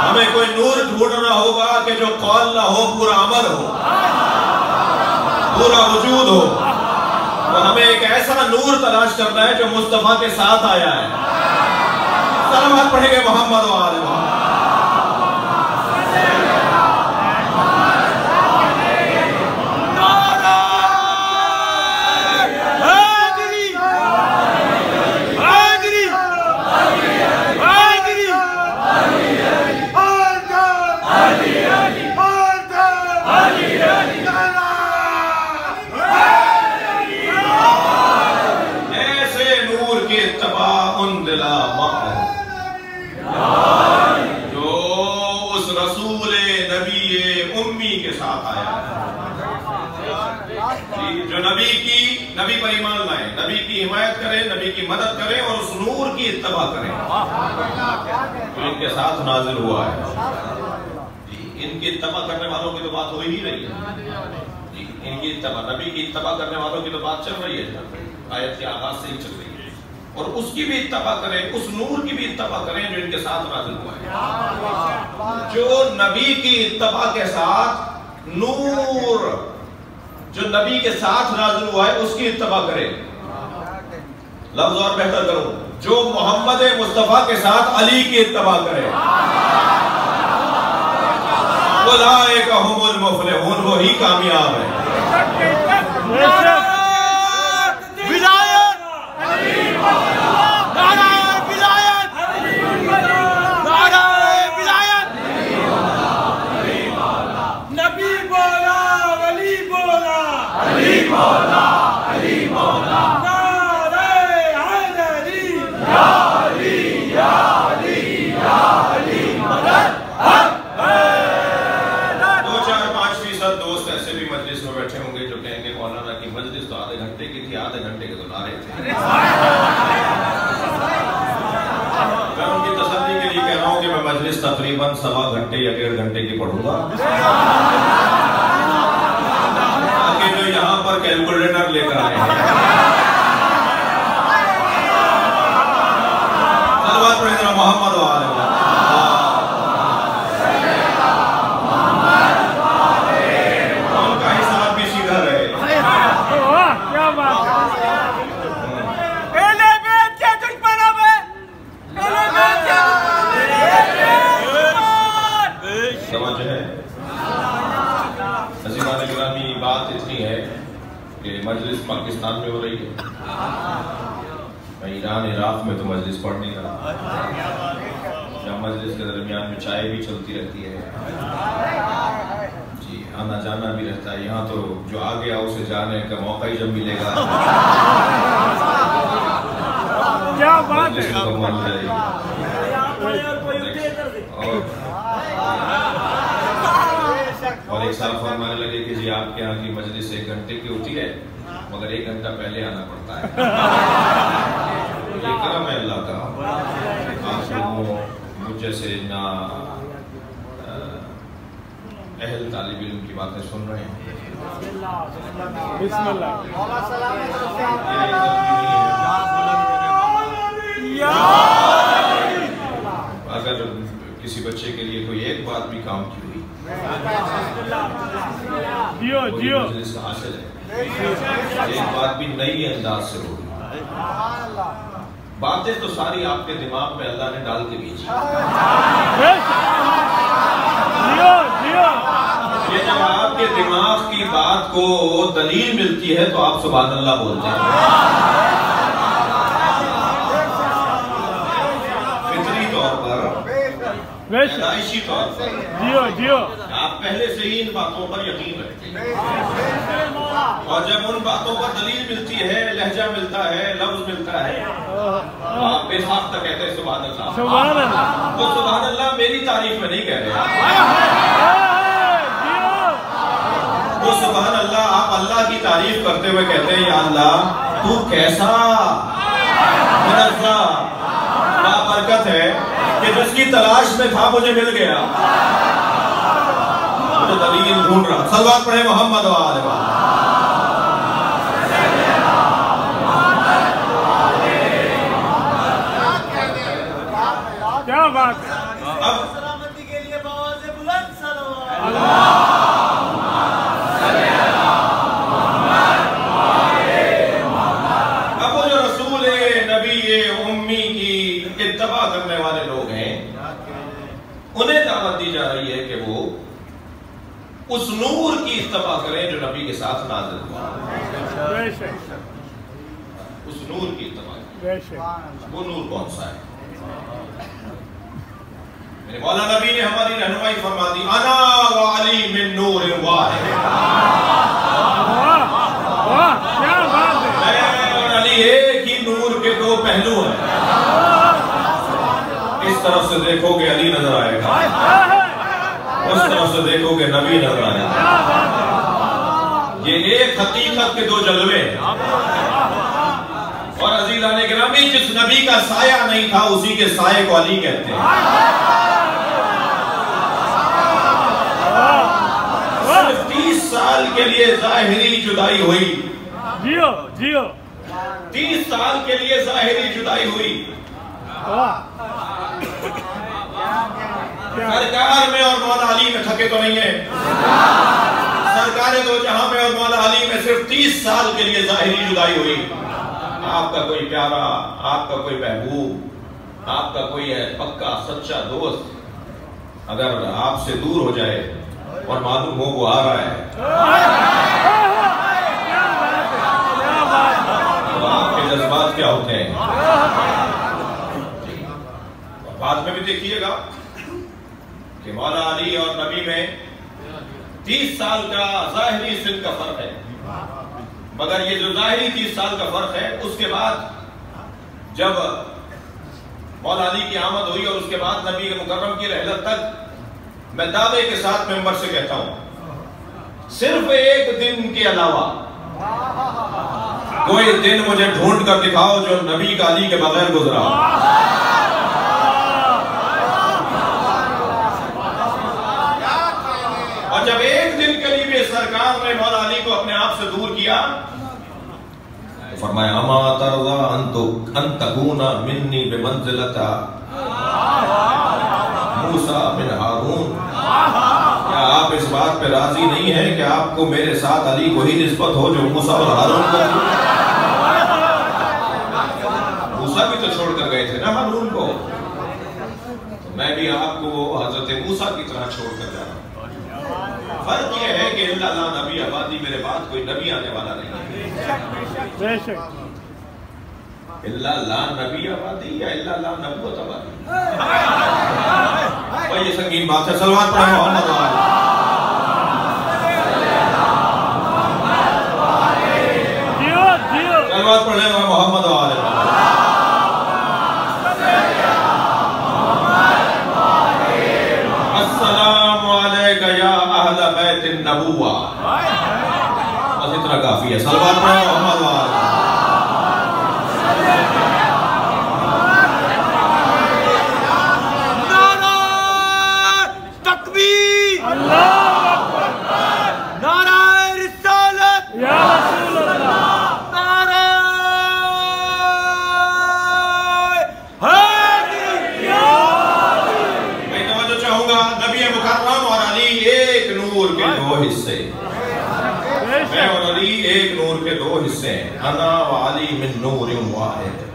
हमें कोई नूर ढूंढना होगा कि जो कौल ना हो, पूरा अमल हो। पूरा वजूद हो। और हमें एक ऐसा नूर तलाश करना है जो मुस्तफ़ा के साथ आया है। सलामत पढ़ेंगे मोहम्मद वाले ऐसे नूर के तबा उन दिला जो उस रसूल नबी उम्मी के साथ आया जी, जो नबी की नबी पर ईमान लाए, नबी की हिमायत करें, नबी की मदद करें और उस नूर की इत्तबा करें। जो इनके साथ नाजिल हुआ है। इनकी इत्तबा करने वालों की तो बात हो ही रही है। इनकी इत्तबा, नबी की इत्तबा करने वालों की तो बात चल रही है। आयत के आगाज़ से ही चल रही है। और उसकी भी इत्तबा करें, उस नूर की भी इत्तबा करें जो इनके साथ नाजिल हुआ है। जो नबी की इत्तबा के साथ नूर जो नबी के साथ नाजुल हुआ है, उसकी इतबा करे। लफ्ज और बेहतर करो। जो मोहम्मद मुस्तफ़ा के साथ अली की इतवा करे। वो ही कामयाब है विलायत नाराए विलायत नाराए विलायत नबी बोला वली बोला अली बोला अली बोला नाराए हैदरी या अली या अली या अली मदद दो चार पाँच फ़ीसद दोस्त ऐसे भी मजलिस में बैठे होंगे जो कहेंगे मौलाना की मजलिस तो आधे घंटे की थी आधे घंटे के तो नारे थे मैं उनकी तसल्ली के लिए कह रहा हूँ कि मैं मजलिस तकरीबन सवा घंटे या डेढ़ घंटे की पढ़ूँगा ताकि जो यहाँ पर कैलकुलेटर लेकर आए हैं सलवात पढ़े जरा मोहम्मद वाले उनका हिसाब भी सीधा रहे वाह क्या कि मजलिस पाकिस्तान में हो रही है ईरान इराक में तो मजलिस पढ़ नहीं रहा या मजलिस के दरमियान में चाय भी चलती रहती है। जी आना जाना भी रहता है। यहाँ तो जो आ गया उसे जाने का मौका ही जब मिलेगा। क्या बात है। मुकम्मल हो जाएगी और और एक साल फरमाने लगे कि जी आपके यहाँ की मजलिस एक घंटे की होती है मगर एक घंटा पहले आना पड़ता है तो ये करम है अल्लाह का आप लोगों मुझ जैसे ना अ, अहल तालिब इल्म की बातें सुन रहे हैं। अगर किसी बच्चे के लिए कोई एक बात भी काम की हुई जियो जियो। हासिल है एक बात भी नई अंदाज से होगी। बातें तो सारी आपके दिमाग में अल्लाह ने डाल के भेजी। जियो जियो। ये जब आपके दिमाग की बात को दलील मिलती है तो आप सुबह अल्लाह बोलते हैं। फितरी तौर पर पैदाइशी तौर पर जियो जियो। आप पहले से ही इन बातों पर यकीन रखते हैं। और जब उन बातों पर दलील मिलती है लहजा मिलता है लफ्ज मिलता है तो आप बेसाख तक कहते हैं सुबह अल्लाह वो सुबह अल्लाह मेरी तारीफ़ में नहीं कह रहे। वो सुबह अल्लाह आप अल्लाह की तारीफ़ करते हुए कहते हैं या अल्लाह तू कैसा? बाबरकत है कि जिसकी तलाश में था मुझे मिल गया। मुझे दलील ढूंढ रहा। सलवार पढ़े मोहम्मद वाले। क्या बात है। अब सलामती के लिए बाबा से बुलंद सलवार अब वो जो रसूल नबी उम्मी की इत्तबा करने वाले लोग हैं उन्हें दावत दी जा रही है कि वो उस नूर की इत्तबा करें जो नबी के साथ नाजिल हुआ। उस नूर की इत्तबा वो नूर कौन सा है? मेरे मौला नबी ने हमारी रहनुमाई फरमा दी अना व नूर वाहिद। एक ही नूर के दो पहलू हैं। इस तरफ़ से देखोगे अली नज़र आएगा। उस तरफ़ से देखोगे नबी नज़र है। ये एक हकीकत के दो जलवे और अजीजा ने गिरामी जिस नबी का साया नहीं था उसी के साये को अली कहते हैं। सिर्फ़ तीस साल के लिए जाहिरी जुदाई हुई। जियो जियो। तीस साल के लिए जाहिरी जुदाई हुई। सरकार। में और मौला अली में थके तो नहीं है। सरकार दो जहाँ में और मौला अली में सिर्फ़ तीस साल के लिए जाहिरी जुदाई हुई। आपका कोई प्यारा, आपका कोई महबूब, आपका कोई है पक्का, सच्चा दोस्त, अगर आपसे दूर हो जाए और मालूम हो वो आ रहा है। तो आपके जज्बात क्या होते हैं? बाद में भी देखिएगा। कि मौला अली और नबी में तीस साल का जाहिरी सिन का फ़र्क है। मगर ये जो जाहिरी तीस साल का फ़र्क है, उसके बाद जब मौला अली की आमद हुई और उसके बाद नबी के मुकर्रम की रहलत तक मैं दावे के साथ मेंबर से कहता हूँ, सिर्फ़ एक दिन के अलावा कोई दिन मुझे ढूंढ कर दिखाओ जो नबी का अली के बगैर गुजरा हो। और जब एक दिन के लिए सरकार ने मौला अली को अपने आप से दूर किया तो फरमाया मिन्नी बिमंजिलता। मूसा बिन हारून। क्या आप इस बात पे राज़ी नहीं है कि आपको मेरे साथ अली को ही निस्बत हो जो मूसा और हारून को मूसा भी तो छोड़ कर गए थे ना हारून को। तो मैं भी आपको हज़रत मूसा की तरह छोड़ कर जा रहा फ़र्क यह है कि अल्लाह नबी आबादी मेरे बाद कोई नबी आने वाला नहीं है। इल्ला नबी आबादी या इल्ला नबूवत आबादी। भाई ये संगीन बात है सलवार पढ़े मोहम्मद वाले। जियो जियो। सलवार पढ़े मोहम्मद नबुवा बस इतना काफ़ी है। सलवार पढ़े मोहम्मद वाले नारा तकबीर अल्लाह नारा रिसालत या रसूल अल्लाह नारा हैदरी मैं तवज्जो चाहूँगा नबी मुकर्रम और अली एक नूर के दो हिस्से मैं बेशक और अली एक नूर के दो हिस्से हैं। अना व अली मिन नूर वाहिद।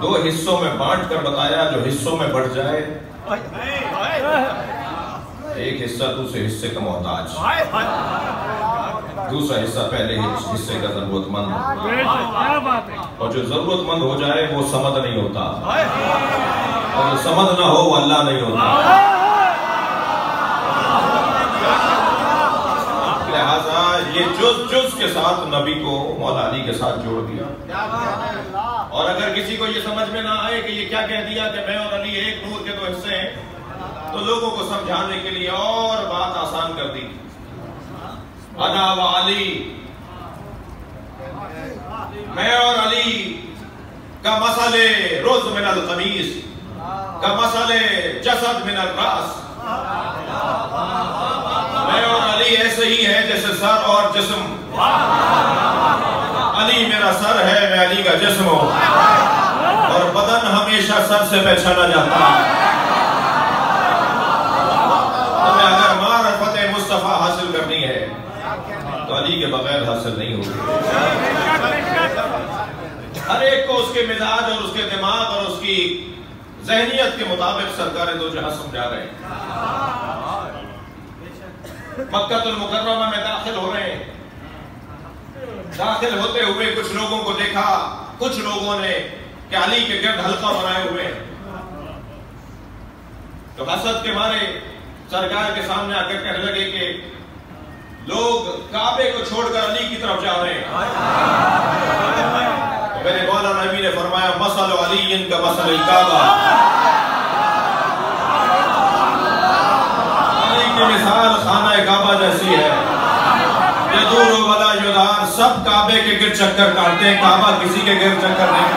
दो हिस्सों में बांट कर बताया, जो हिस्सों में बढ़ जाए। एक हिस्सा दूसरे हिस्से का मोहताज। दूसरा हिस्सा पहले हिस- हिस्से का जरूरतमंद और जो जरूरतमंद हो जाए, वो समझ नहीं होता। और जो समझ ना हो, वो अल्लाह नहीं होता लिहाजा ये जुज जुज के साथ नबी को मौला अली के साथ जोड़ दिया। और अगर किसी को ये समझ में ना आए कि ये क्या कह दिया कि मैं और अली एक नूर के दो हिस्से हैं तो लोगों को समझाने के लिए और बात आसान कर दी। अना व अली। मैं और अली का मसाले रोज मिनल कमीज का मसाले जसद मिनल रास। मैं और अली ऐसे ही हैं जैसे सर और जिस्म। अली मेरा सर है, मैं अली का जिस्म हूँ। और बदन हमेशा सर से पहचाना जाता है। मारफत मुस्तफ़ा हासिल करनी है तो अली के बगैर हासिल नहीं होगी। हर एक को उसके मिजाज और उसके दिमाग और उसकी जहनीत के मुताबिक सरकारें दो जहाँ समझा रहे हैं। मुकर्रमा में दाखिल हो रहे हैं। दाखिल होते हुए कुछ लोगों को देखा, कुछ लोगों ने कि अली के गिर्द हल्का बनाए हुए तो हसद के मारे सरकार के सामने आकर कहने लगे कि लोग काबे को छोड़कर अली की तरफ़ जा रहे हैं। तो मेरे मौला नबी ने फरमाया, मसल अली, इनका मसल काबा अली की मिसाल खाना काबा जैसी है। वाला सब काबे के गिर चक्कर काटते हैं, काबा किसी के गिर चक्कर नहीं।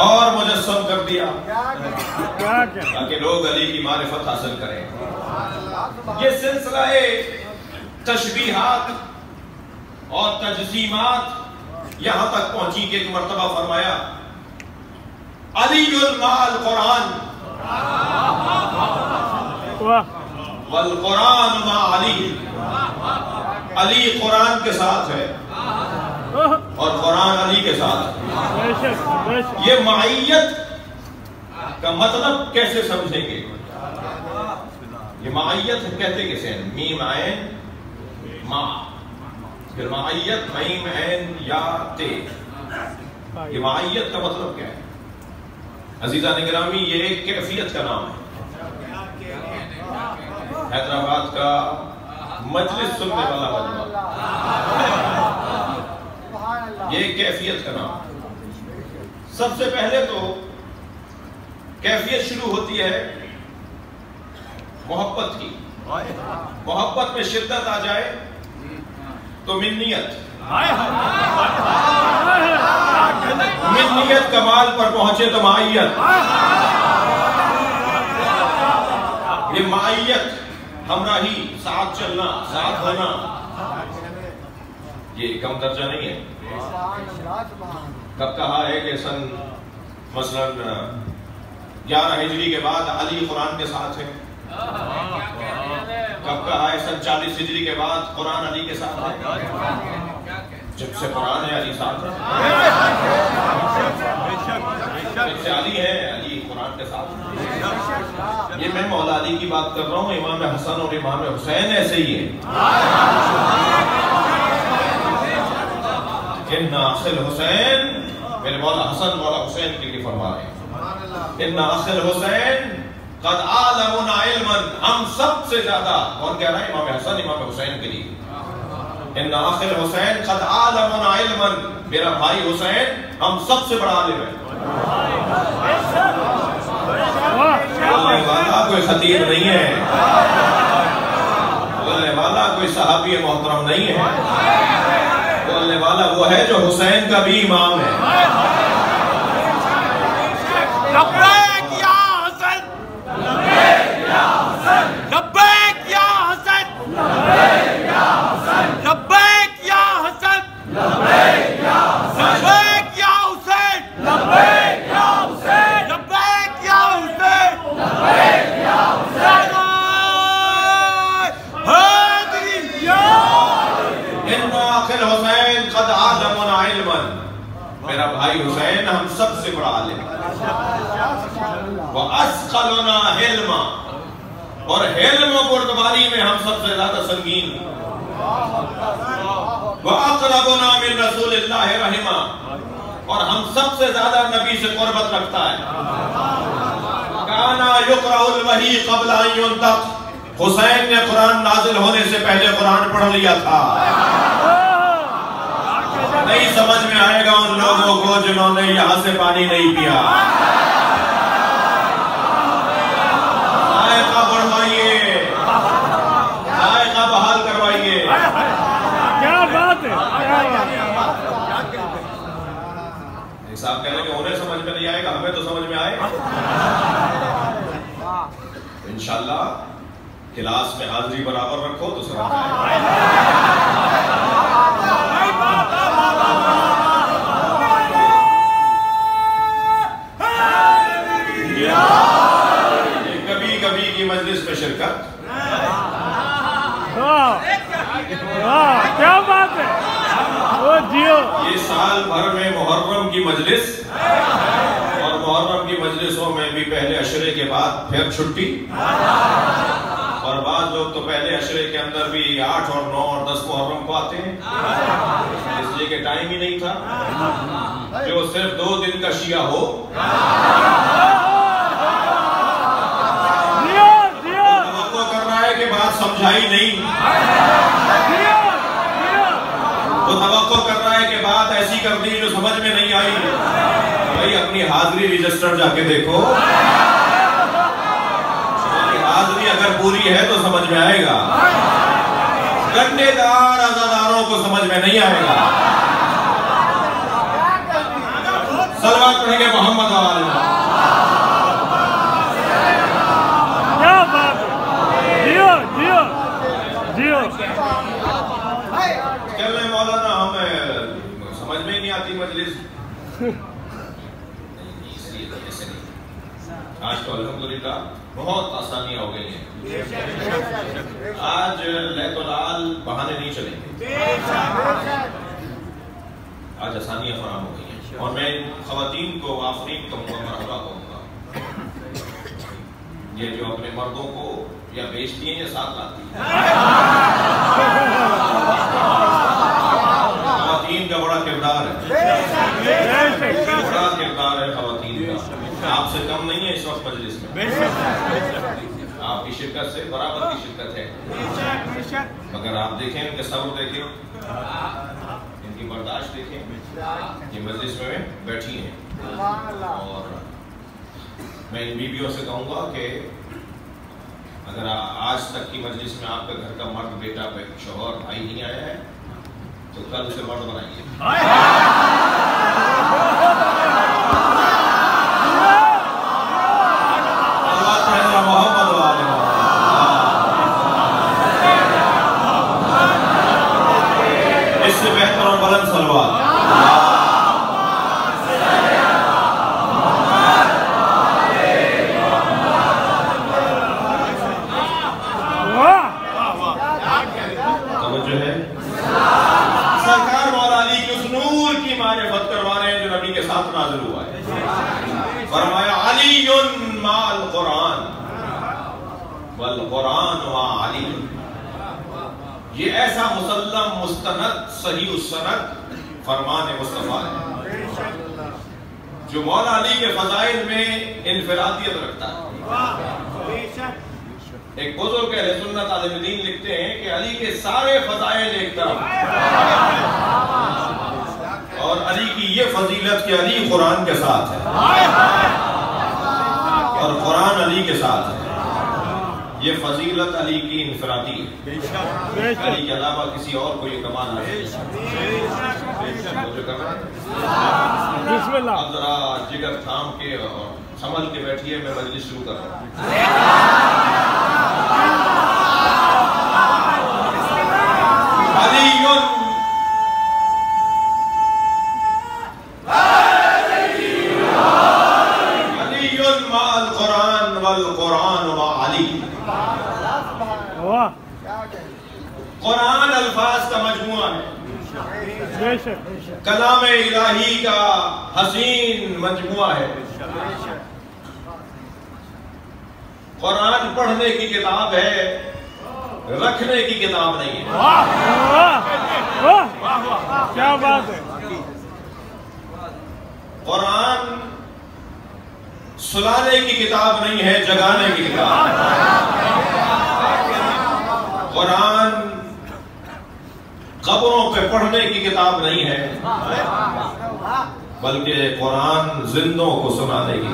और मुजस्सम कर दिया। ताकि लोग अली की मारिफत हासिल करें। ये सिलसिला तशबीहात और तजसीमात यहाँ तक पहुँची कि एक मरतबा फरमाया अली माल कुरान। वल कुरान मा अली। अली कुरान के साथ है और कुरान अली के साथ ये माइयत का मतलब कैसे समझेंगे? ये माइयत कहते कैसे हैं? मीम आयन मा। फिर मीम ऐन या ते। ये का मतलब क्या है? अजीजा निगरामी ये कैफियत का नाम है। हैदराबाद का मजलिस सुनने वाला मजमा। ये कैफियत का नाम सबसे पहले तो कैफियत शुरू होती है मोहब्बत की। मोहब्बत में शिद्दत आ जाए तो मिन्नियत मिन्नियत कमाल पर पहुँचे तो माइयत ये माइयत हमराही साथ चलना साथ होना। ये कम दर्जा नहीं है? कब कहा है कि सन मसलन ग्यारह हिजरी के बाद अली कुरान के साथ है? कब कहा है? सन चालीस हिजरी के बाद कुरान अली के साथ है जब से कुरान है, अली साथ अली है, अली कुरान के साथ ये मैं मौला अली की बात कर रहा हूँ, इमाम हसन और इमाम हुसैन ऐसे ही है। आखिल हुसैन, मेरे मौला हसन, मौला हुसैन के लिए फरमा रहे हैं। आखिल हुसैन कोई नहीं है बोलने वाला कोई सहाबी मोहतरम नहीं है बोलने वाला वो है जो हुसैन का भी इमाम है लब्बैक या हसन लब्बैक या हसन लब्बैक या हसन लब्बैक या हुसैन लब्बैक या हुसैन लब्बैक या हुसैन हादी या इन आखिल हुसैन कद आलमुना इल्मन मेरा हुसैन हम सबसे बड़ा आलिम। हिल्मा। और हिल्म बुर्दबारी में हम सबसे ज़्यादा संगीन। और हम सबसे ज़्यादा नबी से कुर्बत रखता है। काना युकराउल वही तक हुसैन ने कुरान नाजिल होने से पहले कुरान पढ़ लिया था। नहीं समझ में आएगा उन लोगों को जिन्होंने यहाँ से पानी नहीं पिया। जायका बढ़वाइए। जायका बहाल करवाइए। क्या बात है? क्या बात है साहब कह रहे कि उन्हें समझ में नहीं आएगा हमें तो समझ में आए। इंशाल्लाह क्लास में हाजिरी बराबर रखो तो समझ में आएगा ये साल भर में मुहर्रम की मजलिस। और मुहर्रम की मजलिसों में भी पहले अशरे के बाद फिर छुट्टी। और बाद लोग तो पहले अशरे के अंदर भी आठ और नौ और दस मुहर्रम को आते हैं। इसलिए कि टाइम ही नहीं था। जो सिर्फ़ दो दिन का शिया हो। जियो कर रहा है कि बात समझाई नहीं। वो तवक्को कर रहा है कि बात ऐसी कर दी जो समझ में नहीं आई। भाई, अपनी हाजिरी रजिस्टर जाके देखो। हाजिरी अगर पूरी है तो समझ में आएगा। गंडेदार अजादारों को समझ में नहीं आएगा। सलवात पढ़ेंगे मोहम्मद वाले क्या बात है जियो जियो जियो कह रहे मौलाना हमें समझ में ही नहीं आती मजलिस नहीं, इसलिए ऐसे नहीं। आज अल्हम्दुलिल्लाह बहुत आसानियाँ हो गई हैं। आज लैतुलाल बहाने नहीं चलेंगे। आज आसानियाँ फराम हो गई हैं। और मैं खातन को आफरीन कहूँगा मरहबा कहूँगा। ये जो अपने मर्दों को या बेचती हैं या साथ लाती हैं खातन का बड़ा किरदार है बड़ा किरदार है खातन का आपसे कम नहीं है इस वक्त मजलिस में। आपकी शिरकत से बराबर की शिरकत है। मगर आप देखें इनके सब्र देखें इनकी बर्दाश्त देखें ये मजलिस में बैठी हैं। और मैं इन बीबियों से कहूँगा कि अगर आज तक की मजलिस में आपके घर का मर्द बेटा शौहर भाई नहीं आया है तो कल उसे मर्द बनाइए अल्लाह ताला मोहम्मद वाले मोहम्मद। इससे बेहतर और बुलंद सलवार वाह तवज्जो है सरकार मौला अली के साथ नाजिल हुआ है फरमाया अली माल कुरान वल कुरान व अली। ये ऐसा मुसल्लम मुस्तनद, सही सनद फरमान मुस्तफ़ा है। जो मौला अली के फजाइल में इनफरादियत रखता है। एक बुज़ुर्ग अहले सुन्नत आलिम दीन लिखते हैं कि अली के सारे फजाइल एक तरफ़ और अली की ये फजीलत कि अली कुरान के साथ है। और कुरान अली के साथ है। ये फजीलत अली की इनफरादी है। अली के अलावा किसी और को ये कमाल नहीं जरा जिगर थाम के और संभल के बैठिए मैं मजलिस शुरू कर रहा हूँ अलीयुन अलीयुन माल कुरान वल कुरान व अली वाह कुरान अल्फाज का मजमुआ है। कलाम इलाही का हसीन मजमुआ है। कुरान पढ़ने की किताब है रखने की किताब नहीं है। वाह वाह क्या बात है। कुरान सुलाने की किताब नहीं है जगाने की किताब कुरान कब्रों पे पढ़ने की किताब नहीं है, बल्कि कुरान जिंदों को सुनाने की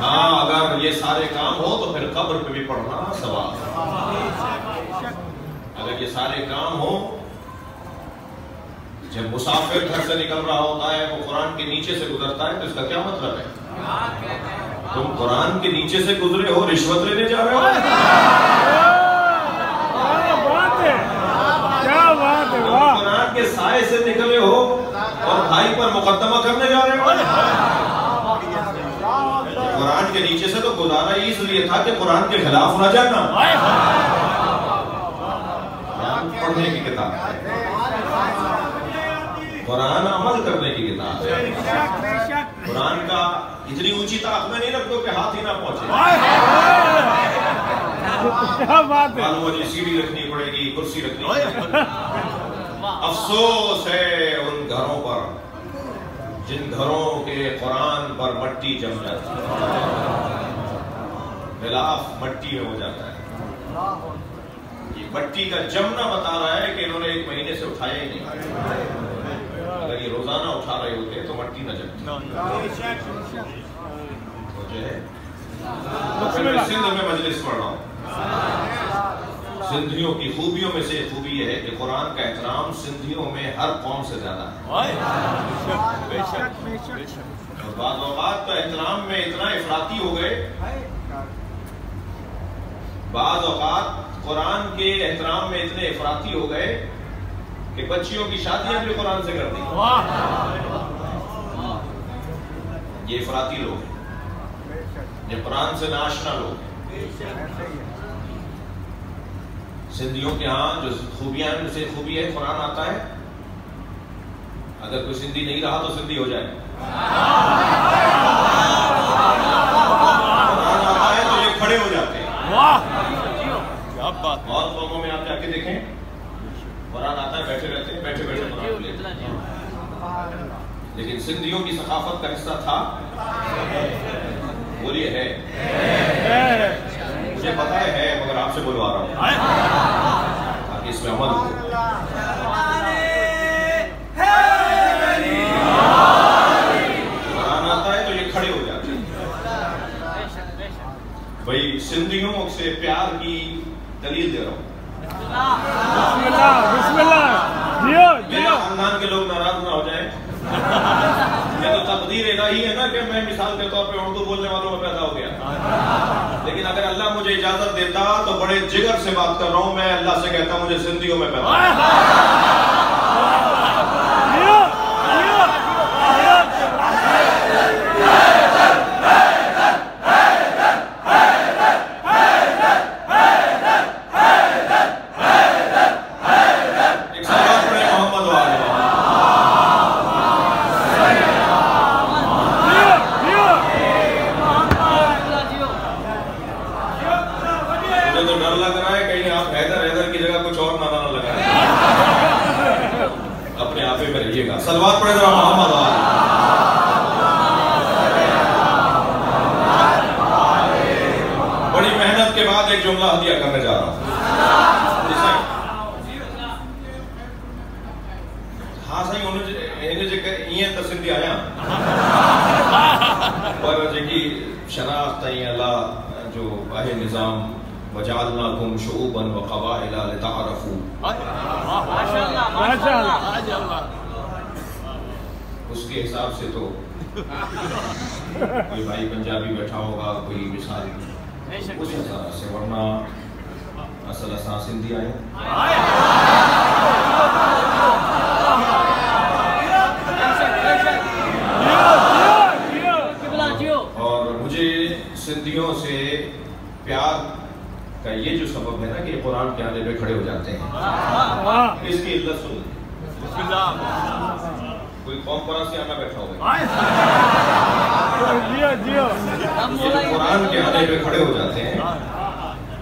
हाँ। अगर ये सारे काम हो तो फिर कब्र पे भी पढ़ना सवाल अगर ये सारे काम हो, जब मुसाफिर घर से निकल रहा होता है, वो कुरान के नीचे से गुजरता है तो इसका क्या मतलब है? तुम कुरान के नीचे से गुजरे हो, रिश्वत लेने जा रहे हो क्या बात है क्या बात है तुम वाह कुरान के साय से निकले हो और भाई पर मुकदमा करने जा रहे हो? कुरान के नीचे से तो गुजारा ही इसलिए था कि कुरान के खिलाफ ना जाना। कुरान पढ़ने की किताब कुरान अमल करने की किताब कुरान का इतनी ऊँची ताक में नहीं रख दो कि हाथ ही ना पहुँचे। क्या बात है? सीढ़ी रखनी पड़ेगी कुर्सी रखनी पड़ेगी। अफसोस है उन घरों पर जिन घरों के कुरान पर मट्टी जम जाती है। मिलाफ मट्टी में हो जाता है। ये मट्टी का जमना बता रहा है कि इन्होंने एक महीने से उठाया ही नहीं। अगर ये रोज़ाना उठा रहे होते तो मट्टी न जमती। तो जो है तो फिर मैं सिंध में मजलिस पढ़ रहा हूँ। सिंधियों की खूबियों में से खूबी यह है कि कुरान का एहतराम सिंधियों में हर कौम से ज़्यादा है। और बाद औकात तो एहतराम में इतना इफराती हो गए। बाद औकात कुरान के एहतराम में इतने इफराती हो गए कि बच्चियों की शादियाँ भी कुरान से कर दी। ये इफराती लोग हैं। ये कुरान से नाशना लोग हैं। सिंधियों के यहाँ जो खूबियाँ हैं उनसे खूबी है कुरान आता है। अगर कोई सिंधी नहीं रहा तो सिंधी हो जाए। कुरान आता है तो ये खड़े हो जाते हैं। और कौमों में आप जाके देखें। कुरान आता है बैठे रहते हैं बैठे बैठे कुरान लेते लेकिन सिंधियों की सकाफत का हिस्सा था। बोलिए है। मुझे पता है, है मगर आपसे बुलवा रहा हूँ। ताकि इसमें अमल आता है तो ये खड़े हो जाते हैं। भाई सिंधियों से प्यार की दलील दे रहा हूँ। बिस्मिल्लाह बिस्मिल्लाह। जियो जियो। खानदान के लोग नाराज़ ना हो जाए। ये तो तकदीर इलाही है ना कि मैं मिसाल के तौर पे उर्दू बोलने वालों में पैदा हो गया। लेकिन अगर अल्लाह मुझे इजाज़त देता तो बड़े जिगर से बात कर रहा हूँ, मैं अल्लाह से कहता हूँ मुझे सिंधियों में पैदा हो। जियो जियो एक सलावत पढ़े मोहम्मद वाले रहिएगा सलवार पढ़े जरा मोहम्मद वाले बड़ी मेहनत के बाद एक जुमला हदिया करने जा रहा हूँ जी साईं। हाँ साईं हुन जे हिन जे करे ईअं त सिंधी आहियाँ पर जेकी शनाख़्त ऐं अलाह जो आहे निज़ाम वजालनाकुम शुऊबन व क़बाइला लिताअरफू माशाअल्लाह उसके हिसाब से तो कोई भाई पंजाबी बैठा होगा कोई मिसाल उस हिसाब से वरना असल असां सिंधी आहियूं और मुझे सिंधियों से प्यार का ये जो सबब है ना कि कुरान के आने पे खड़े हो जाते हैं। इसकी इल्लत सुन। कोई कौम पर से आना बैठा होगा। जियो जियो। ये जो कुरान के आने पे खड़े हो जाते हैं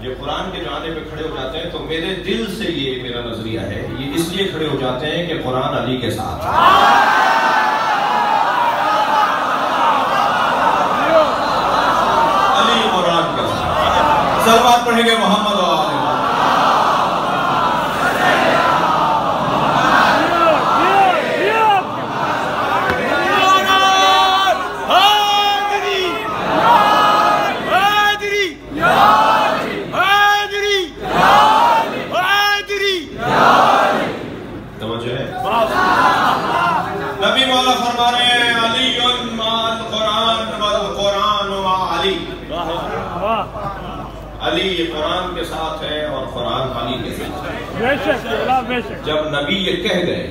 ये कुरान के जो आने पे खड़े हो जाते हैं तो मेरे दिल से ये मेरा नज़रिया है। ये इसलिए खड़े हो जाते हैं कि कुरान अली के साथ है। अली कुरान के साथ सलवात पढ़ेंगे मोहम्मद और आले मोहम्मद। जियो जियो तवज्जो है नबी मौला फरमा रहे हैं अली माल कुरान वल कुरान व अली वाह अली कुरान के साथ है और अली के साथ। जब नबी ये कह गए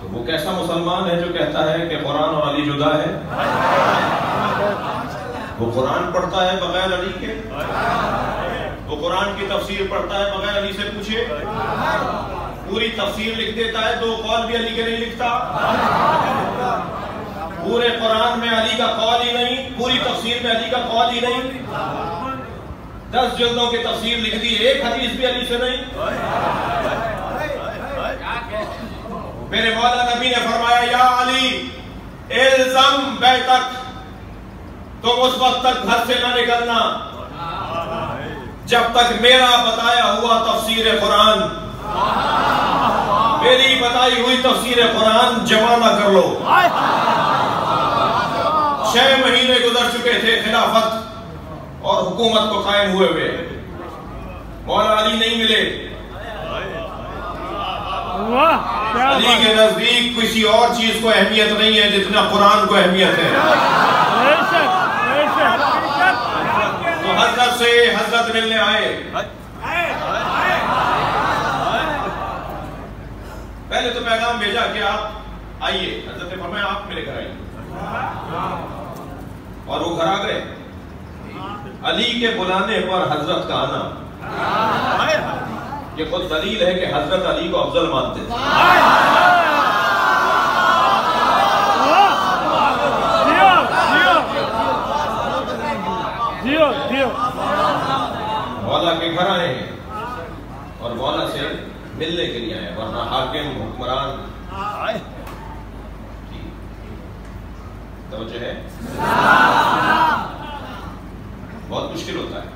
तो वो कैसा मुसलमान है जो कहता है कि कुरान और अली जुदा है? वो कुरान पढ़ता है बगैर अली के? वो कुरान की तफसीर पढ़ता है बगैर अली से पूछे? पूरी तफसीर लिख देता है दो कौल भी अली के नहीं लिखता। पूरे कुरान में अली का कौल ही नहीं पूरी तफसीर में अली का कौल ही नहीं। दस जल्दों की तफसीर लिख दी एक हदीस भी अली से नहीं। मेरे मौला नबी ने फरमाया, या अली, इल्जम बैतक, तुम उस वक्त तक घर से न निकलना। जब तक मेरा बताया हुआ तफसीर कुरान, मेरी बताई हुई तफसीर कुरान जमा न कर लो। छह महीने गुजर चुके थे खिलाफत। और हुकूमत को कायम हुए हुए। मौला अली नहीं मिले। अली के नज़दीक किसी और चीज़ को अहमियत नहीं है जितना कुरान को अहमियत है। तो हज़रत से हज़रत मिलने आए। पहले तो पैगाम भेजा कि आप आइए। हज़रत ने फरमाया आप मेरे घर आइए। और वो घर आ गए। अली के बुलाने पर हज़रत का आना। ये खुद दलील है कि हज़रत अली को अफजल मानते थे। मौला के घर आए हैं और मौला से मिलने के लिए आए वरना हाकिम हुक्मरान। तवज्जो है? बहुत मुश्किल होता है।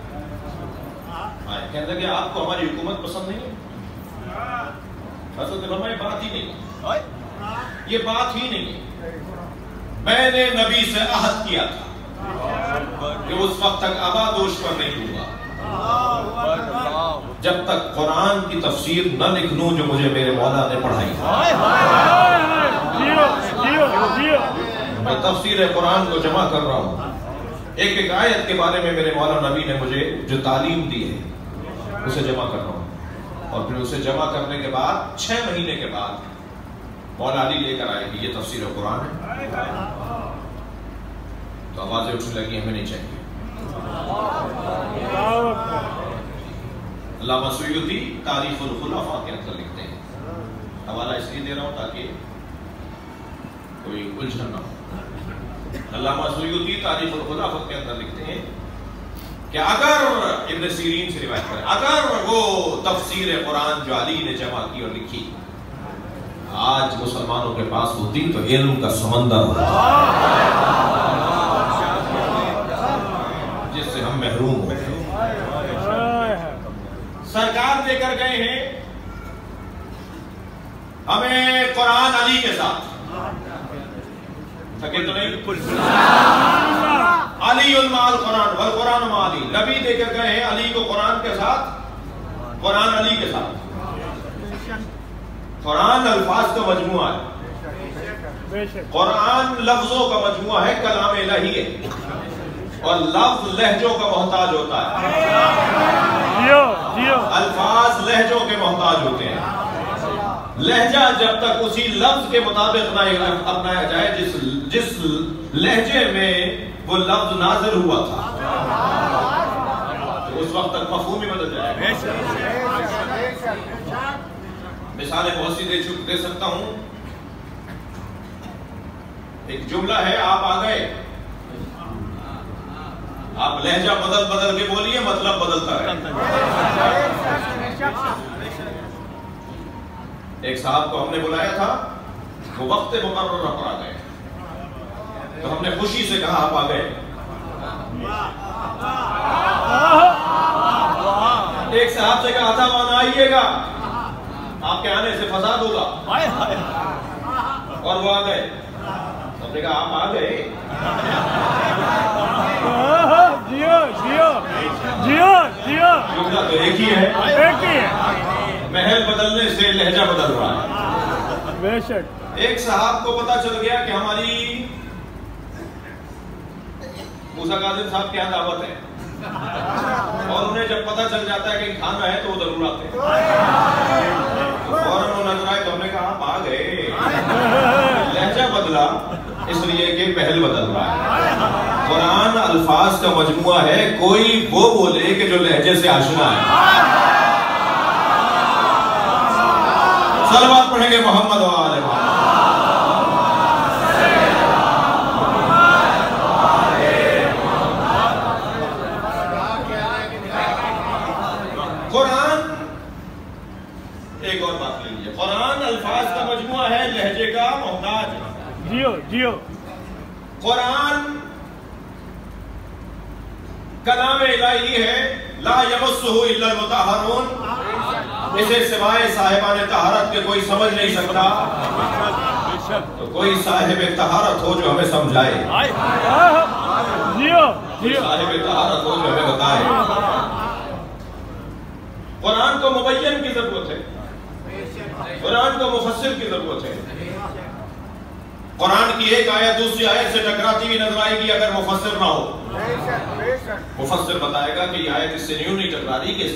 हाँ, कहने लगे आपको हमारी हुकूमत पसंद नहीं है। हज़रत बात ही नहीं ये बात ही नहीं मैंने नबी से अहद किया था कि उस वक्त तक आबादोश पर नहीं दूँगा जब तक कुरान की तफसीर न लिख लूँ जो मुझे मेरे मौला ने पढ़ाई। मैं तफसीर कुरान को जमा कर रहा हूँ। एक एक आयत के बारे में मेरे मौला नबी ने मुझे जो तालीम दी है, उसे जमा कर रहा हूँ। और फिर उसे जमा करने के बाद, छह महीने के बाद, मौला अली लेकर आए कि ये तफसीर कुरान है। तो आवाज़ें उठने लगी, हमें नहीं चाहिए। उल खुलाफा के अंदर लिखते हैं। हवाला इसलिए दे रहा हूँ ताकि कोई उलझन ना हो। अल्लामा सुयुती तारीफ़ उल खुलाफा के अंदर लिखते हैं। कि अगर इब्न सीरीन से रिवायत करें, अगर वो तफसीर कुरान जो अली ने जमा की और लिखी, आज मुसलमानों के पास होती तो इल्म का समंदर होता जिससे हम महरूम हो। सरकार देकर गए हैं, हमें कुरान अली के साथ। थके तो नहीं। अली उलमाल कुरान वल कुरान मा अली नबी देकर गए हैं अली को कुरान के साथ कुरान अली के साथ। कुरान अल्फाज का मजमुआ है। कुरान लफ्जों का मजमुआ है कलाम इलाही है। और लफ्ज लहजों का मोहताज होता है। जियो जियो। अल्फाज लहजों के मोहताज होते हैं। लहजा जब तक उसी लफ्ज के मुताबिक ना अपनाया जाए, जिस जिस लहजे में वो लफ्ज नाजिल हुआ था। तो उस वक्त तक मफहूम ही बदल जाएगा। मिसालें बहुत सी दे दे सकता हूँ। एक जुमला है, आप आ गए। आप लहजा बदल बदल के बोलिए मतलब बदलता है एक साहब को हमने बुलाया था वो वक्त मुकर्र पर आ गए। तो हमने खुशी से कहा आप आ गए। एक साहब से कहा था वहाँ आइएगा। आपके आने से फसाद होगा। और वो आ गए। हमने कहा आप आ गए? जियो जियो जियो जियो। तो एक ही है। एक ही है। महल बदलने से लहजा बदल रहा है। बेशक। एक साहब को पता चल गया कि हमारी मूसा काजिम साहब के यहाँ दावत है। और उन्हें जब पता चल जाता है कि खाना है तो वो ज़रूर आते हैं। और वो नज़र आए तो हमने कहा आप आ गए। लहजा बदला इसलिए कि पहल बदल रहा है। कुरान अल्फाज का मजमुआ है कोई वो बोले कि जो लहजे से आशना है। सलवात पढ़ेंगे मोहम्मद वाले कुरान एक और बात ले लीजिए। कुरान अल्फाज का मजमुआ है लहजे का मोहताज। जियो जियो। कुरान कलाम इलाही है ला यमस्सुहु इल्ला मुताहरून इसे सिवाय साहिबान तहारत के कोई समझ नहीं सकता। तो कोई साहिब तहारत हो जो हमें समझाए। साहिब तहारत हो जो हमें बताए। कुरान को मुबैयन की ज़रूरत है। कुरान को मुफस्सिर की ज़रूरत है। कुरान की एक आयत दूसरी आयत से टकराती हुई नज़र आएगी अगर मुफस्सिर ना हो। मुफस्सिर बताएगा कि आयत इससे नहीं टकरा रही कि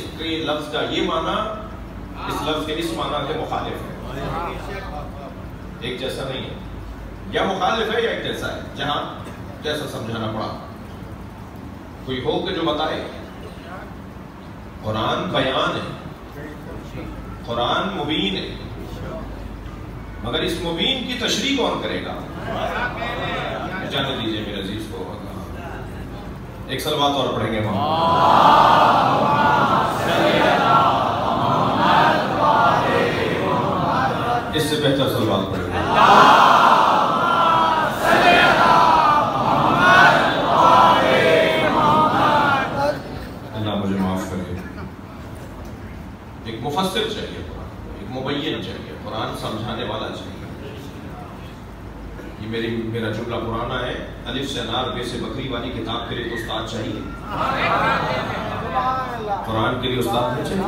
लफ्ज का ये माना इस लफ्ज के इस माना के मुखालिफ है। एक जैसा नहीं है। या मुखालिफ है या एक जैसा है। जहाँ जैसा समझाना पड़ा। कोई हो के जो बताए। कुरान बयान है। कुरान मुबीन है। मगर इस मुबीन की तशरी कौन करेगा? जाने दीजिए मेरे अज़ीज़ को। एक सलवात और पढ़ेंगे हम। इससे बेहतर पढ़ेंगे अल्लाह मुझे माफ़ करे। एक मुफस्सिर चाहिए, एक मुबैन चाहिए, कुरान समझाने वाला चाहिए। ये मेरी, मेरा जुमला पुराना है, अलिफ से अनार बे से बकरी वाली किताब के लिए उस्ताद चाहिए। कुरान के लिए उस्ताद नहीं चाहिए?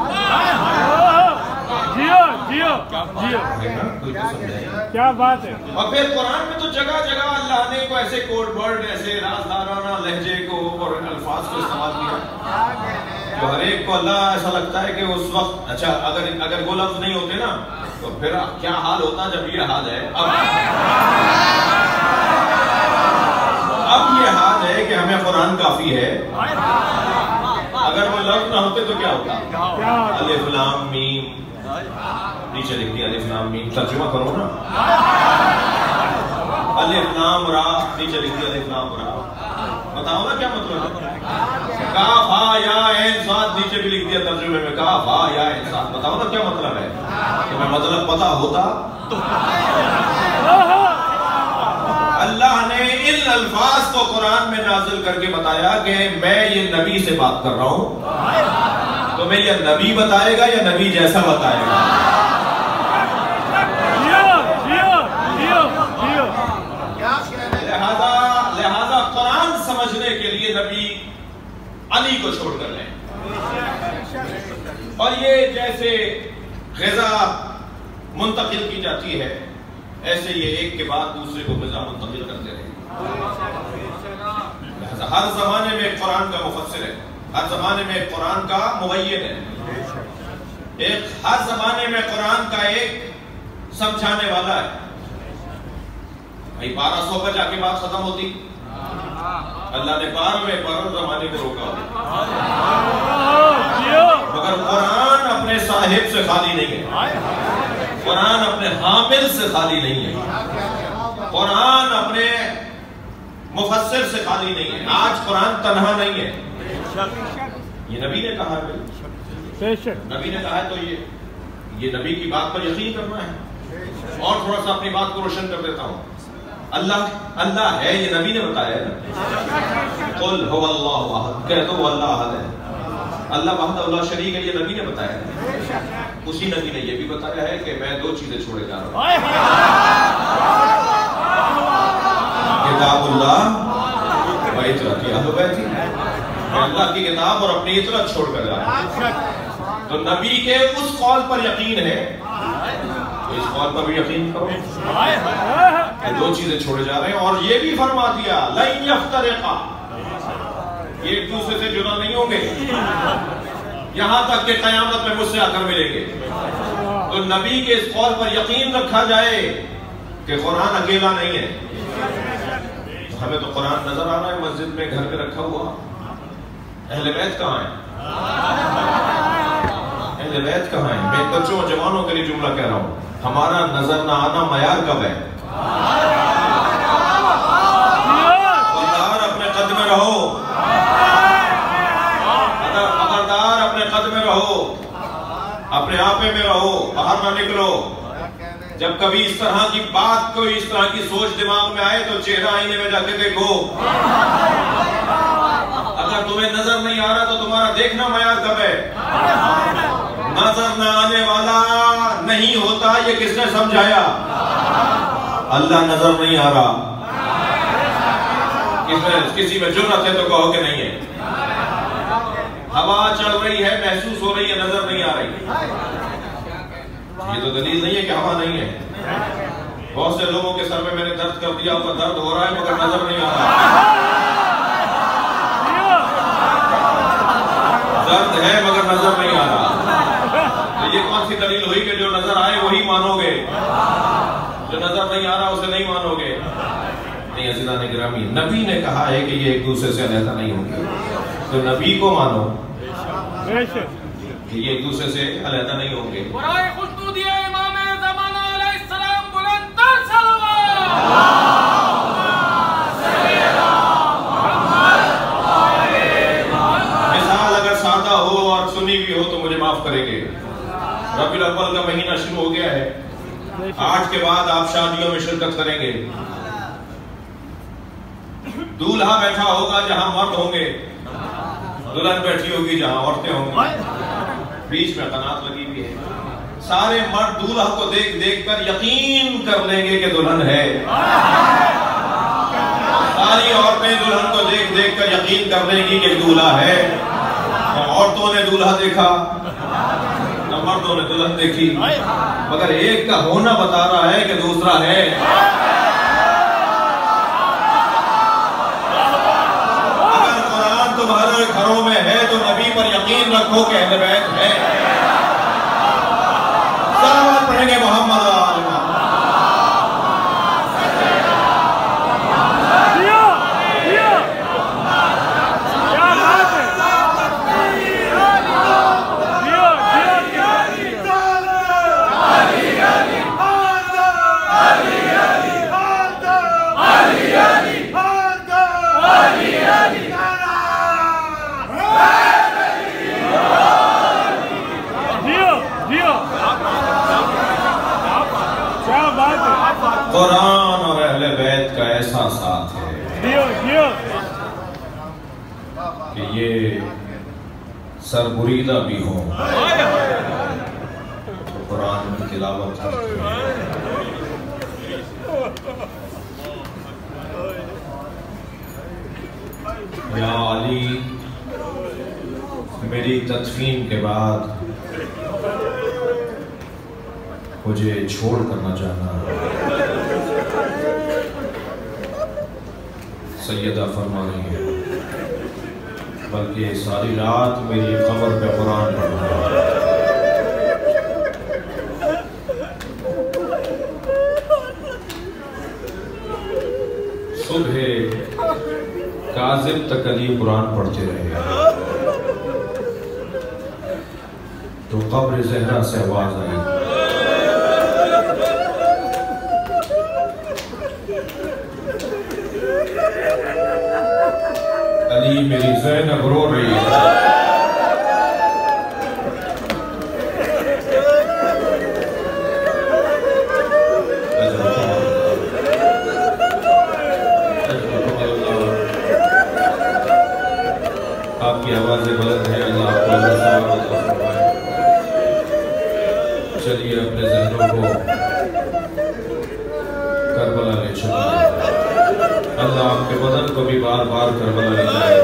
जियो। जियो। तो क्या बात है? और फिर कुरान में तो जगह जगह अल्लाह ने को ऐसे कोड वर्ड ऐसे राजदाराना लहजे को और अल्फाज को इस्तेमाल किया। तो हर एक को अल्लाह ऐसा लगता है कि उस वक्त अच्छा अगर अगर वो लफ्ज नहीं होते ना तो फिर क्या हाल होता जब ये हाल है? अब अब ये हाल है कि हमें कुरान काफ़ी है। अगर वो लफ्ज ना होते तो क्या होता? अलिफ लाम मीम। नीचे लिख दिया अलिफ लाम मीम। तर्जुमा करो ना। अलिफ लाम रा, नीचे लिख दिया अलिफ लाम रा। बताओ ना क्या मतलब है? काफ हा, या, ऐन, साथ नीचे भी लिख दिया तर्जुमे में। काफ हा, या, ऐन, साथ। बताओ ना क्या मतलब है? कि मैं मतलब पता होता तो। अल्लाह ने इन अल्फाज को कुरान में नाजिल करके बताया कि मैं ये नबी से बात कर रहा हूँ। तो मैं ये नबी बताएगा या नबी जैसा बताएगा जियो जियो जियो जियो लिहाजा लिहाजा कुरान समझने के लिए नबी अली को छोड़कर लें और ये जैसे गजा मुंतकिल की जाती है, ऐसे ये एक के बाद दूसरे को गजा मुंतकिल करते रहे। हर जमाने में कुरान का मुफसर है। हर जमाने में कुरान का मुबैन है। एक हर जमाने में कुरान का एक समझाने वाला है। भाई बारह सौ पर जाके बात खत्म होती। अल्लाह ने बारहवें पर जमाने को रोका। मगर कुरान अपने साहिब से खाली नहीं है। कुरान अपने हामिल से खाली नहीं है। कुरान अपने मुफस्सिर से खाली नहीं है। आज कुरान तनहा नहीं है। ये नबी ने कहा है। नबी ने कहा है तो ये ये नबी की बात पर यकीन करना है। और थोड़ा सा अपनी बात को रोशन कर देता हूँ। अल्लाह अल्लाह है, ये नबी ने बताया है अल्लाह कह दो अल्लाह है। अल्लाह वहद शरीक है, ये नबी ने बताया उसी नबी ने ये भी बताया है कि मैं दो चीज़ें छोड़े जा रहा हूँ। किताबुल्लाह अल्लाह की किताब और अपनी इतरत छोड़ कर जा रहा हूँ। तो नबी के उस कौल पर यकीन है तो इस कौल पर भी यकीन करो। ये दो चीज़ें छोड़े जा रहे हैं और ये भी फरमा दिया लाइन यफ्तरिका ये एक दूसरे से जुदा नहीं होंगे। यहाँ तक के कयामत में मुझसे आकर मिलेंगे। तो नबी के इस कौल पर यकीन रखा जाए कि कुरान अकेला नहीं है। तो हमें तो कुरान नज़र आ रहा है मस्जिद में घर में रखा हुआ। अहले बैत कहाँ है? अहले बैत कहाँ है? मैं बच्चों और जवानों के लिए जुमला कह रहा हूँ। हमारा नज़र ना आना मयार कब है? अपने कद में रहो। अपने कद में रहो, अपने आपे में रहो, बाहर ना निकलो। जब कभी इस तरह की बात कोई इस तरह की सोच दिमाग में आए तो चेहरा आईने में जाके देखो। अगर तुम्हें नज़र नहीं आ रहा तो तुम्हारा देखना मयार कब है? नज़र न आने वाला नहीं होता, ये किसने समझाया? अल्लाह नज़र नहीं आ रहा। किसी में जुर्रत है तो कहो कि नहीं है। हवा चल रही है, महसूस हो रही है, नज़र नहीं आ रही। ये तो दलील नहीं है कि हवा नहीं है। बहुत से लोगों के सर में मैंने दर्द कर दिया, उनका दर्द हो रहा है, मगर नज़र नहीं आ रहा। दर्द है, मगर नज़र नहीं आ रहा। तो ये कौन सी दलील हुई कि जो नज़र आए वही मानोगे? जो नज़र नहीं आ रहा, उसे नहीं मानोगे? नहीं, अजीजा ने गिरामी। नबी ने कहा है कि ये एक दूसरे से अलहदा नहीं होंगे तो नबी को मानो कि ये एक दूसरे से अलहदा नहीं होंगे। इमाम ज़माना रबी अव्वल का महीना शुरू हो गया है। आठ के बाद आप शादियों में शिरकत करेंगे। दूल्हा बैठा होगा जहाँ मर्द होंगे। दुल्हन बैठी होगी जहाँ औरतें होंगी। बीच में कनात लगी हुई है। सारे मर्द दूल्हा को देख देख कर यकीन कर लेंगे कि दुल्हन है। सारी औरतें दुल्हन को देख देख कर यकीन कर लेंगी कि दूल्हा है। औरतों ने दूल्हा देखा। न ने देखी। मगर एक का होना बता रहा है कि दूसरा है। अगर कुरान तुम्हारे घरों में है तो नबी पर यकीन रखो कि अहल बैत है। पढ़ेंगे मोहम्मद। जियो जियो क्या बात है जियो जियो जियो जियो बात है कुरान और अहले बैत का ऐसा साथ है कि ये सरबुरीदा भी हो। तो कुरान की तिलावत या अली मेरी तदफीन के बाद मुझे छोड़ कर न सैयदा फरमा रही है बल्कि सारी रात मेरी खबर पे कुरान पढ़ना। सुबह काजिब अली कुरान पढ़ते रहे। तो कब्र जहरा से आवाज़ आई। अली मेरी जैनब रो रही है। आपकी आवाज़ें बुलंद है, अल्लाह आपको चलिए अपने जहनों को करबला ले चलिए अल्लाह आपके बदन को भी बार बार करबला ले जाए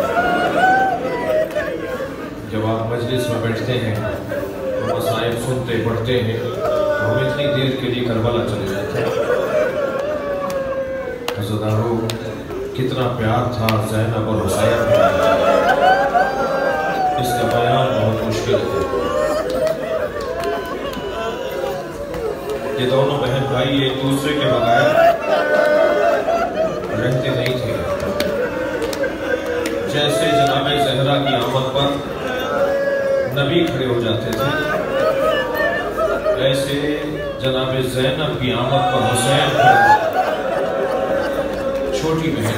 जब आप मजलिस में बैठते हैं तो मसाइब सुनते, पढ़ते हैं तो हम इतनी देर के लिए करबला चले जाते हैं। हजदारो कितना प्यार था जैनब और हुसैन इसका बयान बहुत मुश्किल है। ये दोनों बहन भाई एक दूसरे के बगैर रहते नहीं थे। जैसे जनाब जहरा की आमद पर नबी खड़े हो जाते थे। ऐसे जनाब जैनब की आमद पर हुसैन। छोटी बहन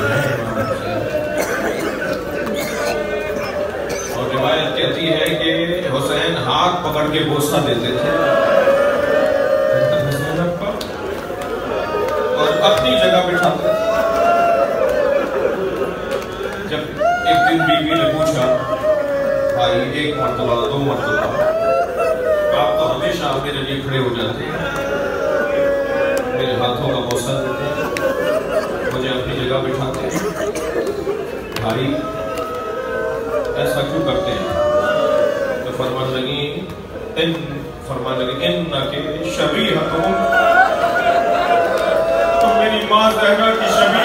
और रिवायत कहती है कि हुसैन हाथ पकड़ के बोसा देते थे। और अपनी जगह बिठाते थे। एक मरतबा दो मरतबा आप तो हमेशा मेरे लिए खड़े हो जाते हैं। मेरे हाथों का बोसा देते हैं मुझे अपनी जगह बिठाते हैं। भाई, ऐसा क्यों करते हैं? तो फरमान लगी, इन फरमान लगी इन न के शबी तुम। तुम मेरी माँ जहरा की शबी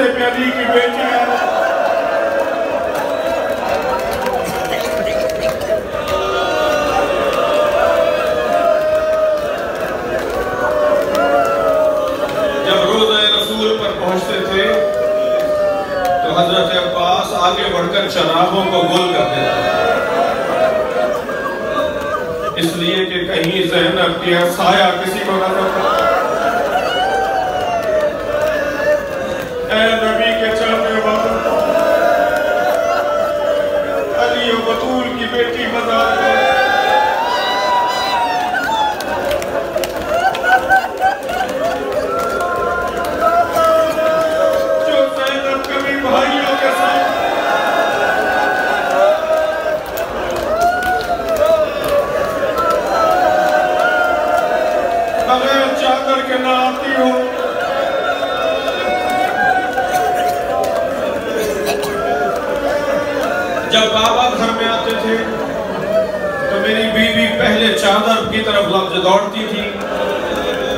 इस रास्ते पे अली की बेटी। जब रोज़े रसूल पर पहुँचते थे तो हज़रत अब्बास आगे बढ़कर चरागों को गोल कर देते इसलिए कि कहीं जहनब की साया किसी को न जब बाबा घर में आते थे तो मेरी बीवी पहले चादर की तरफ़ लफ्ज दौड़ती थी।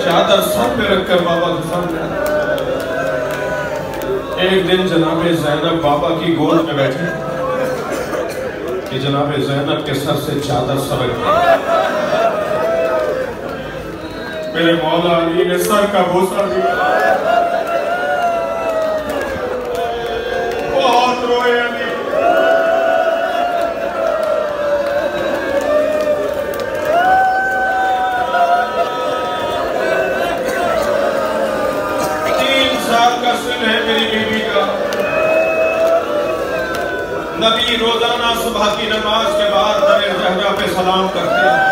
चादर सर पे रखकर बाबा के में एक दिन जनाबे जैनब बाबा की गोद में बैठे, कि जनाबे जैनब के सर से चादर सरक गई। मेरे मौला अली ने सर का बोसा दिया बहुत रोए अली। तीन साल का सिन है मेरी बीवी का। नबी रोज़ाना सुबह की नमाज़ के बाद दर जहरा पे सलाम करते हैं।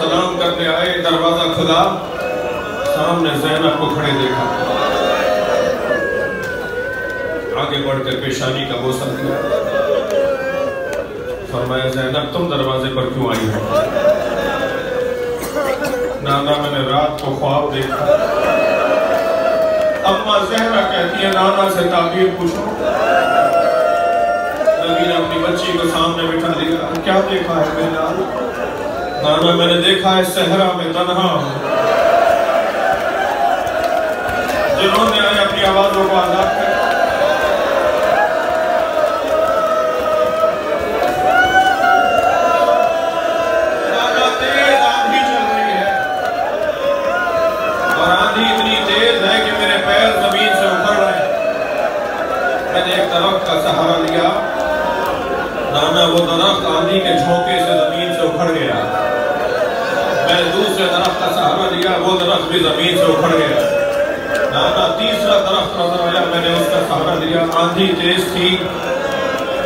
सलाम करने आए, दरवाज़ा खुला। सामने जैनब को खड़े देखा। आगे बढ़कर पेशानी का बोसा दिया। फरमाया, जैनब, तुम दरवाजे पर क्यों आई हो? नाना, मैंने रात को ख्वाब देखा। अम्मा जहरा कहती है, नाना से ताबीर पूछो। नबी ने अपनी बच्ची को सामने बिठा दिया क्या देखा है, मेरे नाना, मैंने देखा है सहरा में तनहा। जिन्होंने आए अपनी आवाजों को आज़ाद कर मैंने एक दरख्त का सहारा लिया। नाना, वो दरख्त आंधी के झोंके दरख्त भी ज़मीन से उखड़ गया। नाना तीसरा दरख्त नज़र आया, मैंने उसका सहारा लिया। आंधी तेज थी।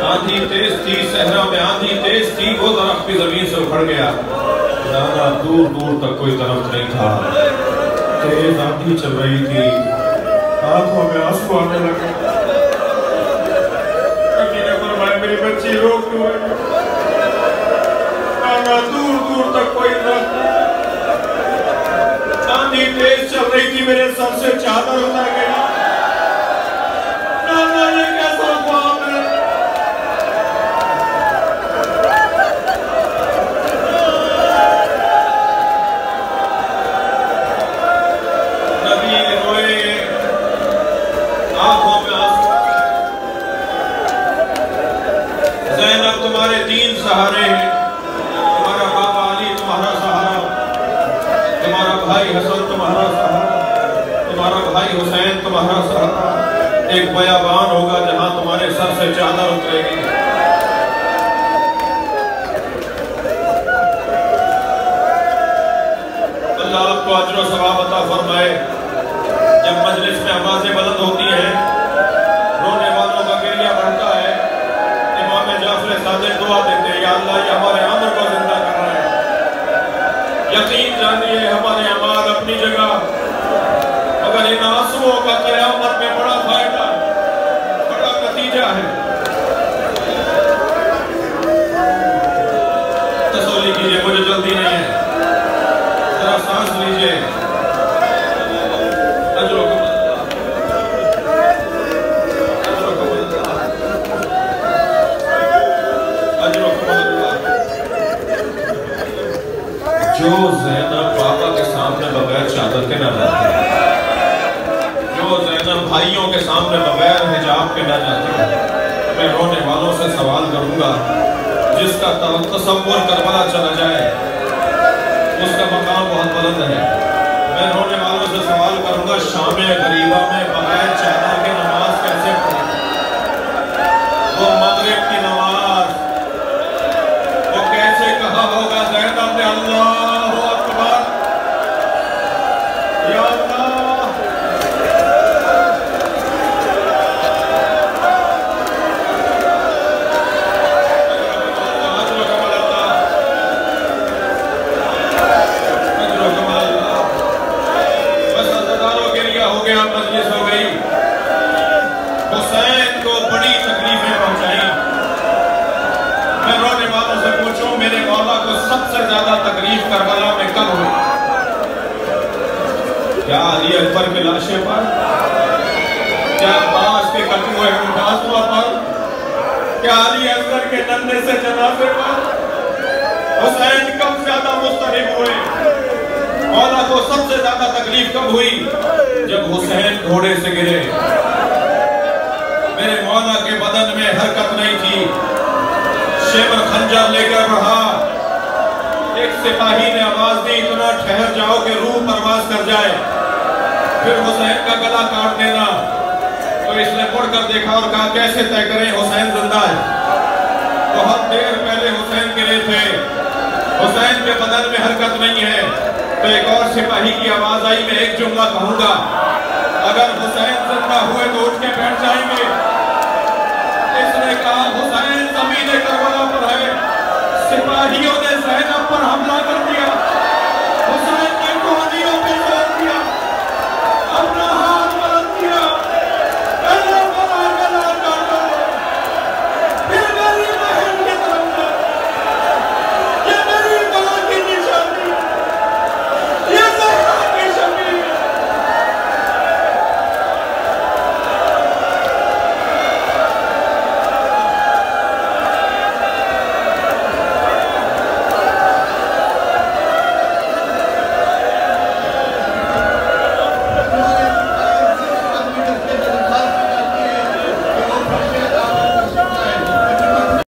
आंधी तेज थी, सहरा में आंधी तेज थी, वो दरख्त भी ज़मीन से उखड़ गया। नाना दूर दूर तक कोई दरख्त नहीं था। तेज आंधी चल रही थी। आँखों में आँसू आने लगे। कभी ने फरमाया मेरी क्यों आंधी तेज चल रही थी मेरे सर से चादर उतर गई एक बयाबान होगा जहाँ तुम्हारे सर से चादर उतरेगी। अल्लाह आपको अजर सवाब अता फरमाए, जब मजलिस में आवाज़ें बुलंद होती हैं, रोने वालों का गिरिया बढ़ता है, इमाम जाफ़र सादिक दुआ देते हैं, या अल्लाह, ये हमारे अमर को ज़िंदा कर रहा है। यकीन जानिए, हमारे अमाल अपनी जगह। अगर इन आंसुओं का कयामत में बड़ा फ़ायदा नतीजा है? तसल्ली कीजिए, मुझे जल्दी नहीं है। जरा सांस लीजिए। जो जैनब बाबा के सामने बगैर चादर के न जैनब भाइयों के सामने बगैर हिजाब के न जाते। मैं रोने वालों से सवाल करूँगा, जिसका तस्वुर करबला चला जाए, उसका मकाम बहुत बुलंद है। मैं रोने वालों से सवाल करूँगा, शाम गरीबा में बगैर चादर के नमाज़ कैसे वो मगरिब की नमाज़, वो कैसे कहा होगा अल्लाह सबसे ज़्यादा तकलीफ़ करबला में कब हुई क्या अली अकबर के लाशे पर? क्या अब्बास के कटे हुए मुमताजुआ पर? क्या अली असगर के नन्हे से जनाजे पर? हुसैन कब ज़्यादा मुस्तरब हुए? मौला को सबसे ज़्यादा तकलीफ़ कब हुई? जब हुसैन घोड़े से गिरे। मेरे मौला के बदन में हरकत नहीं थी। शेबर खंजर लेकर रहा एक सिपाही ने आवाज़ दी, इतना ठहर जाओ कि रूह परवाज कर जाए। फिर हुसैन का गला काट देना। तो इसने मुड़कर देखा और कहा, कैसे तय करें, हुसैन ज़िंदा है? बहुत देर पहले हुसैन गिरे थे। हुसैन के बदन में हरकत नहीं है। तो एक और सिपाही की आवाज़ आई, मैं एक जुमला कहूँगा। अगर हुसैन ज़िंदा हुए तो उठ के बैठ जाएँगे। इसने कहा, हुसैन ज़मीन करबला पर है। सिपाहियों ने जैनब पर हमला कर दिया।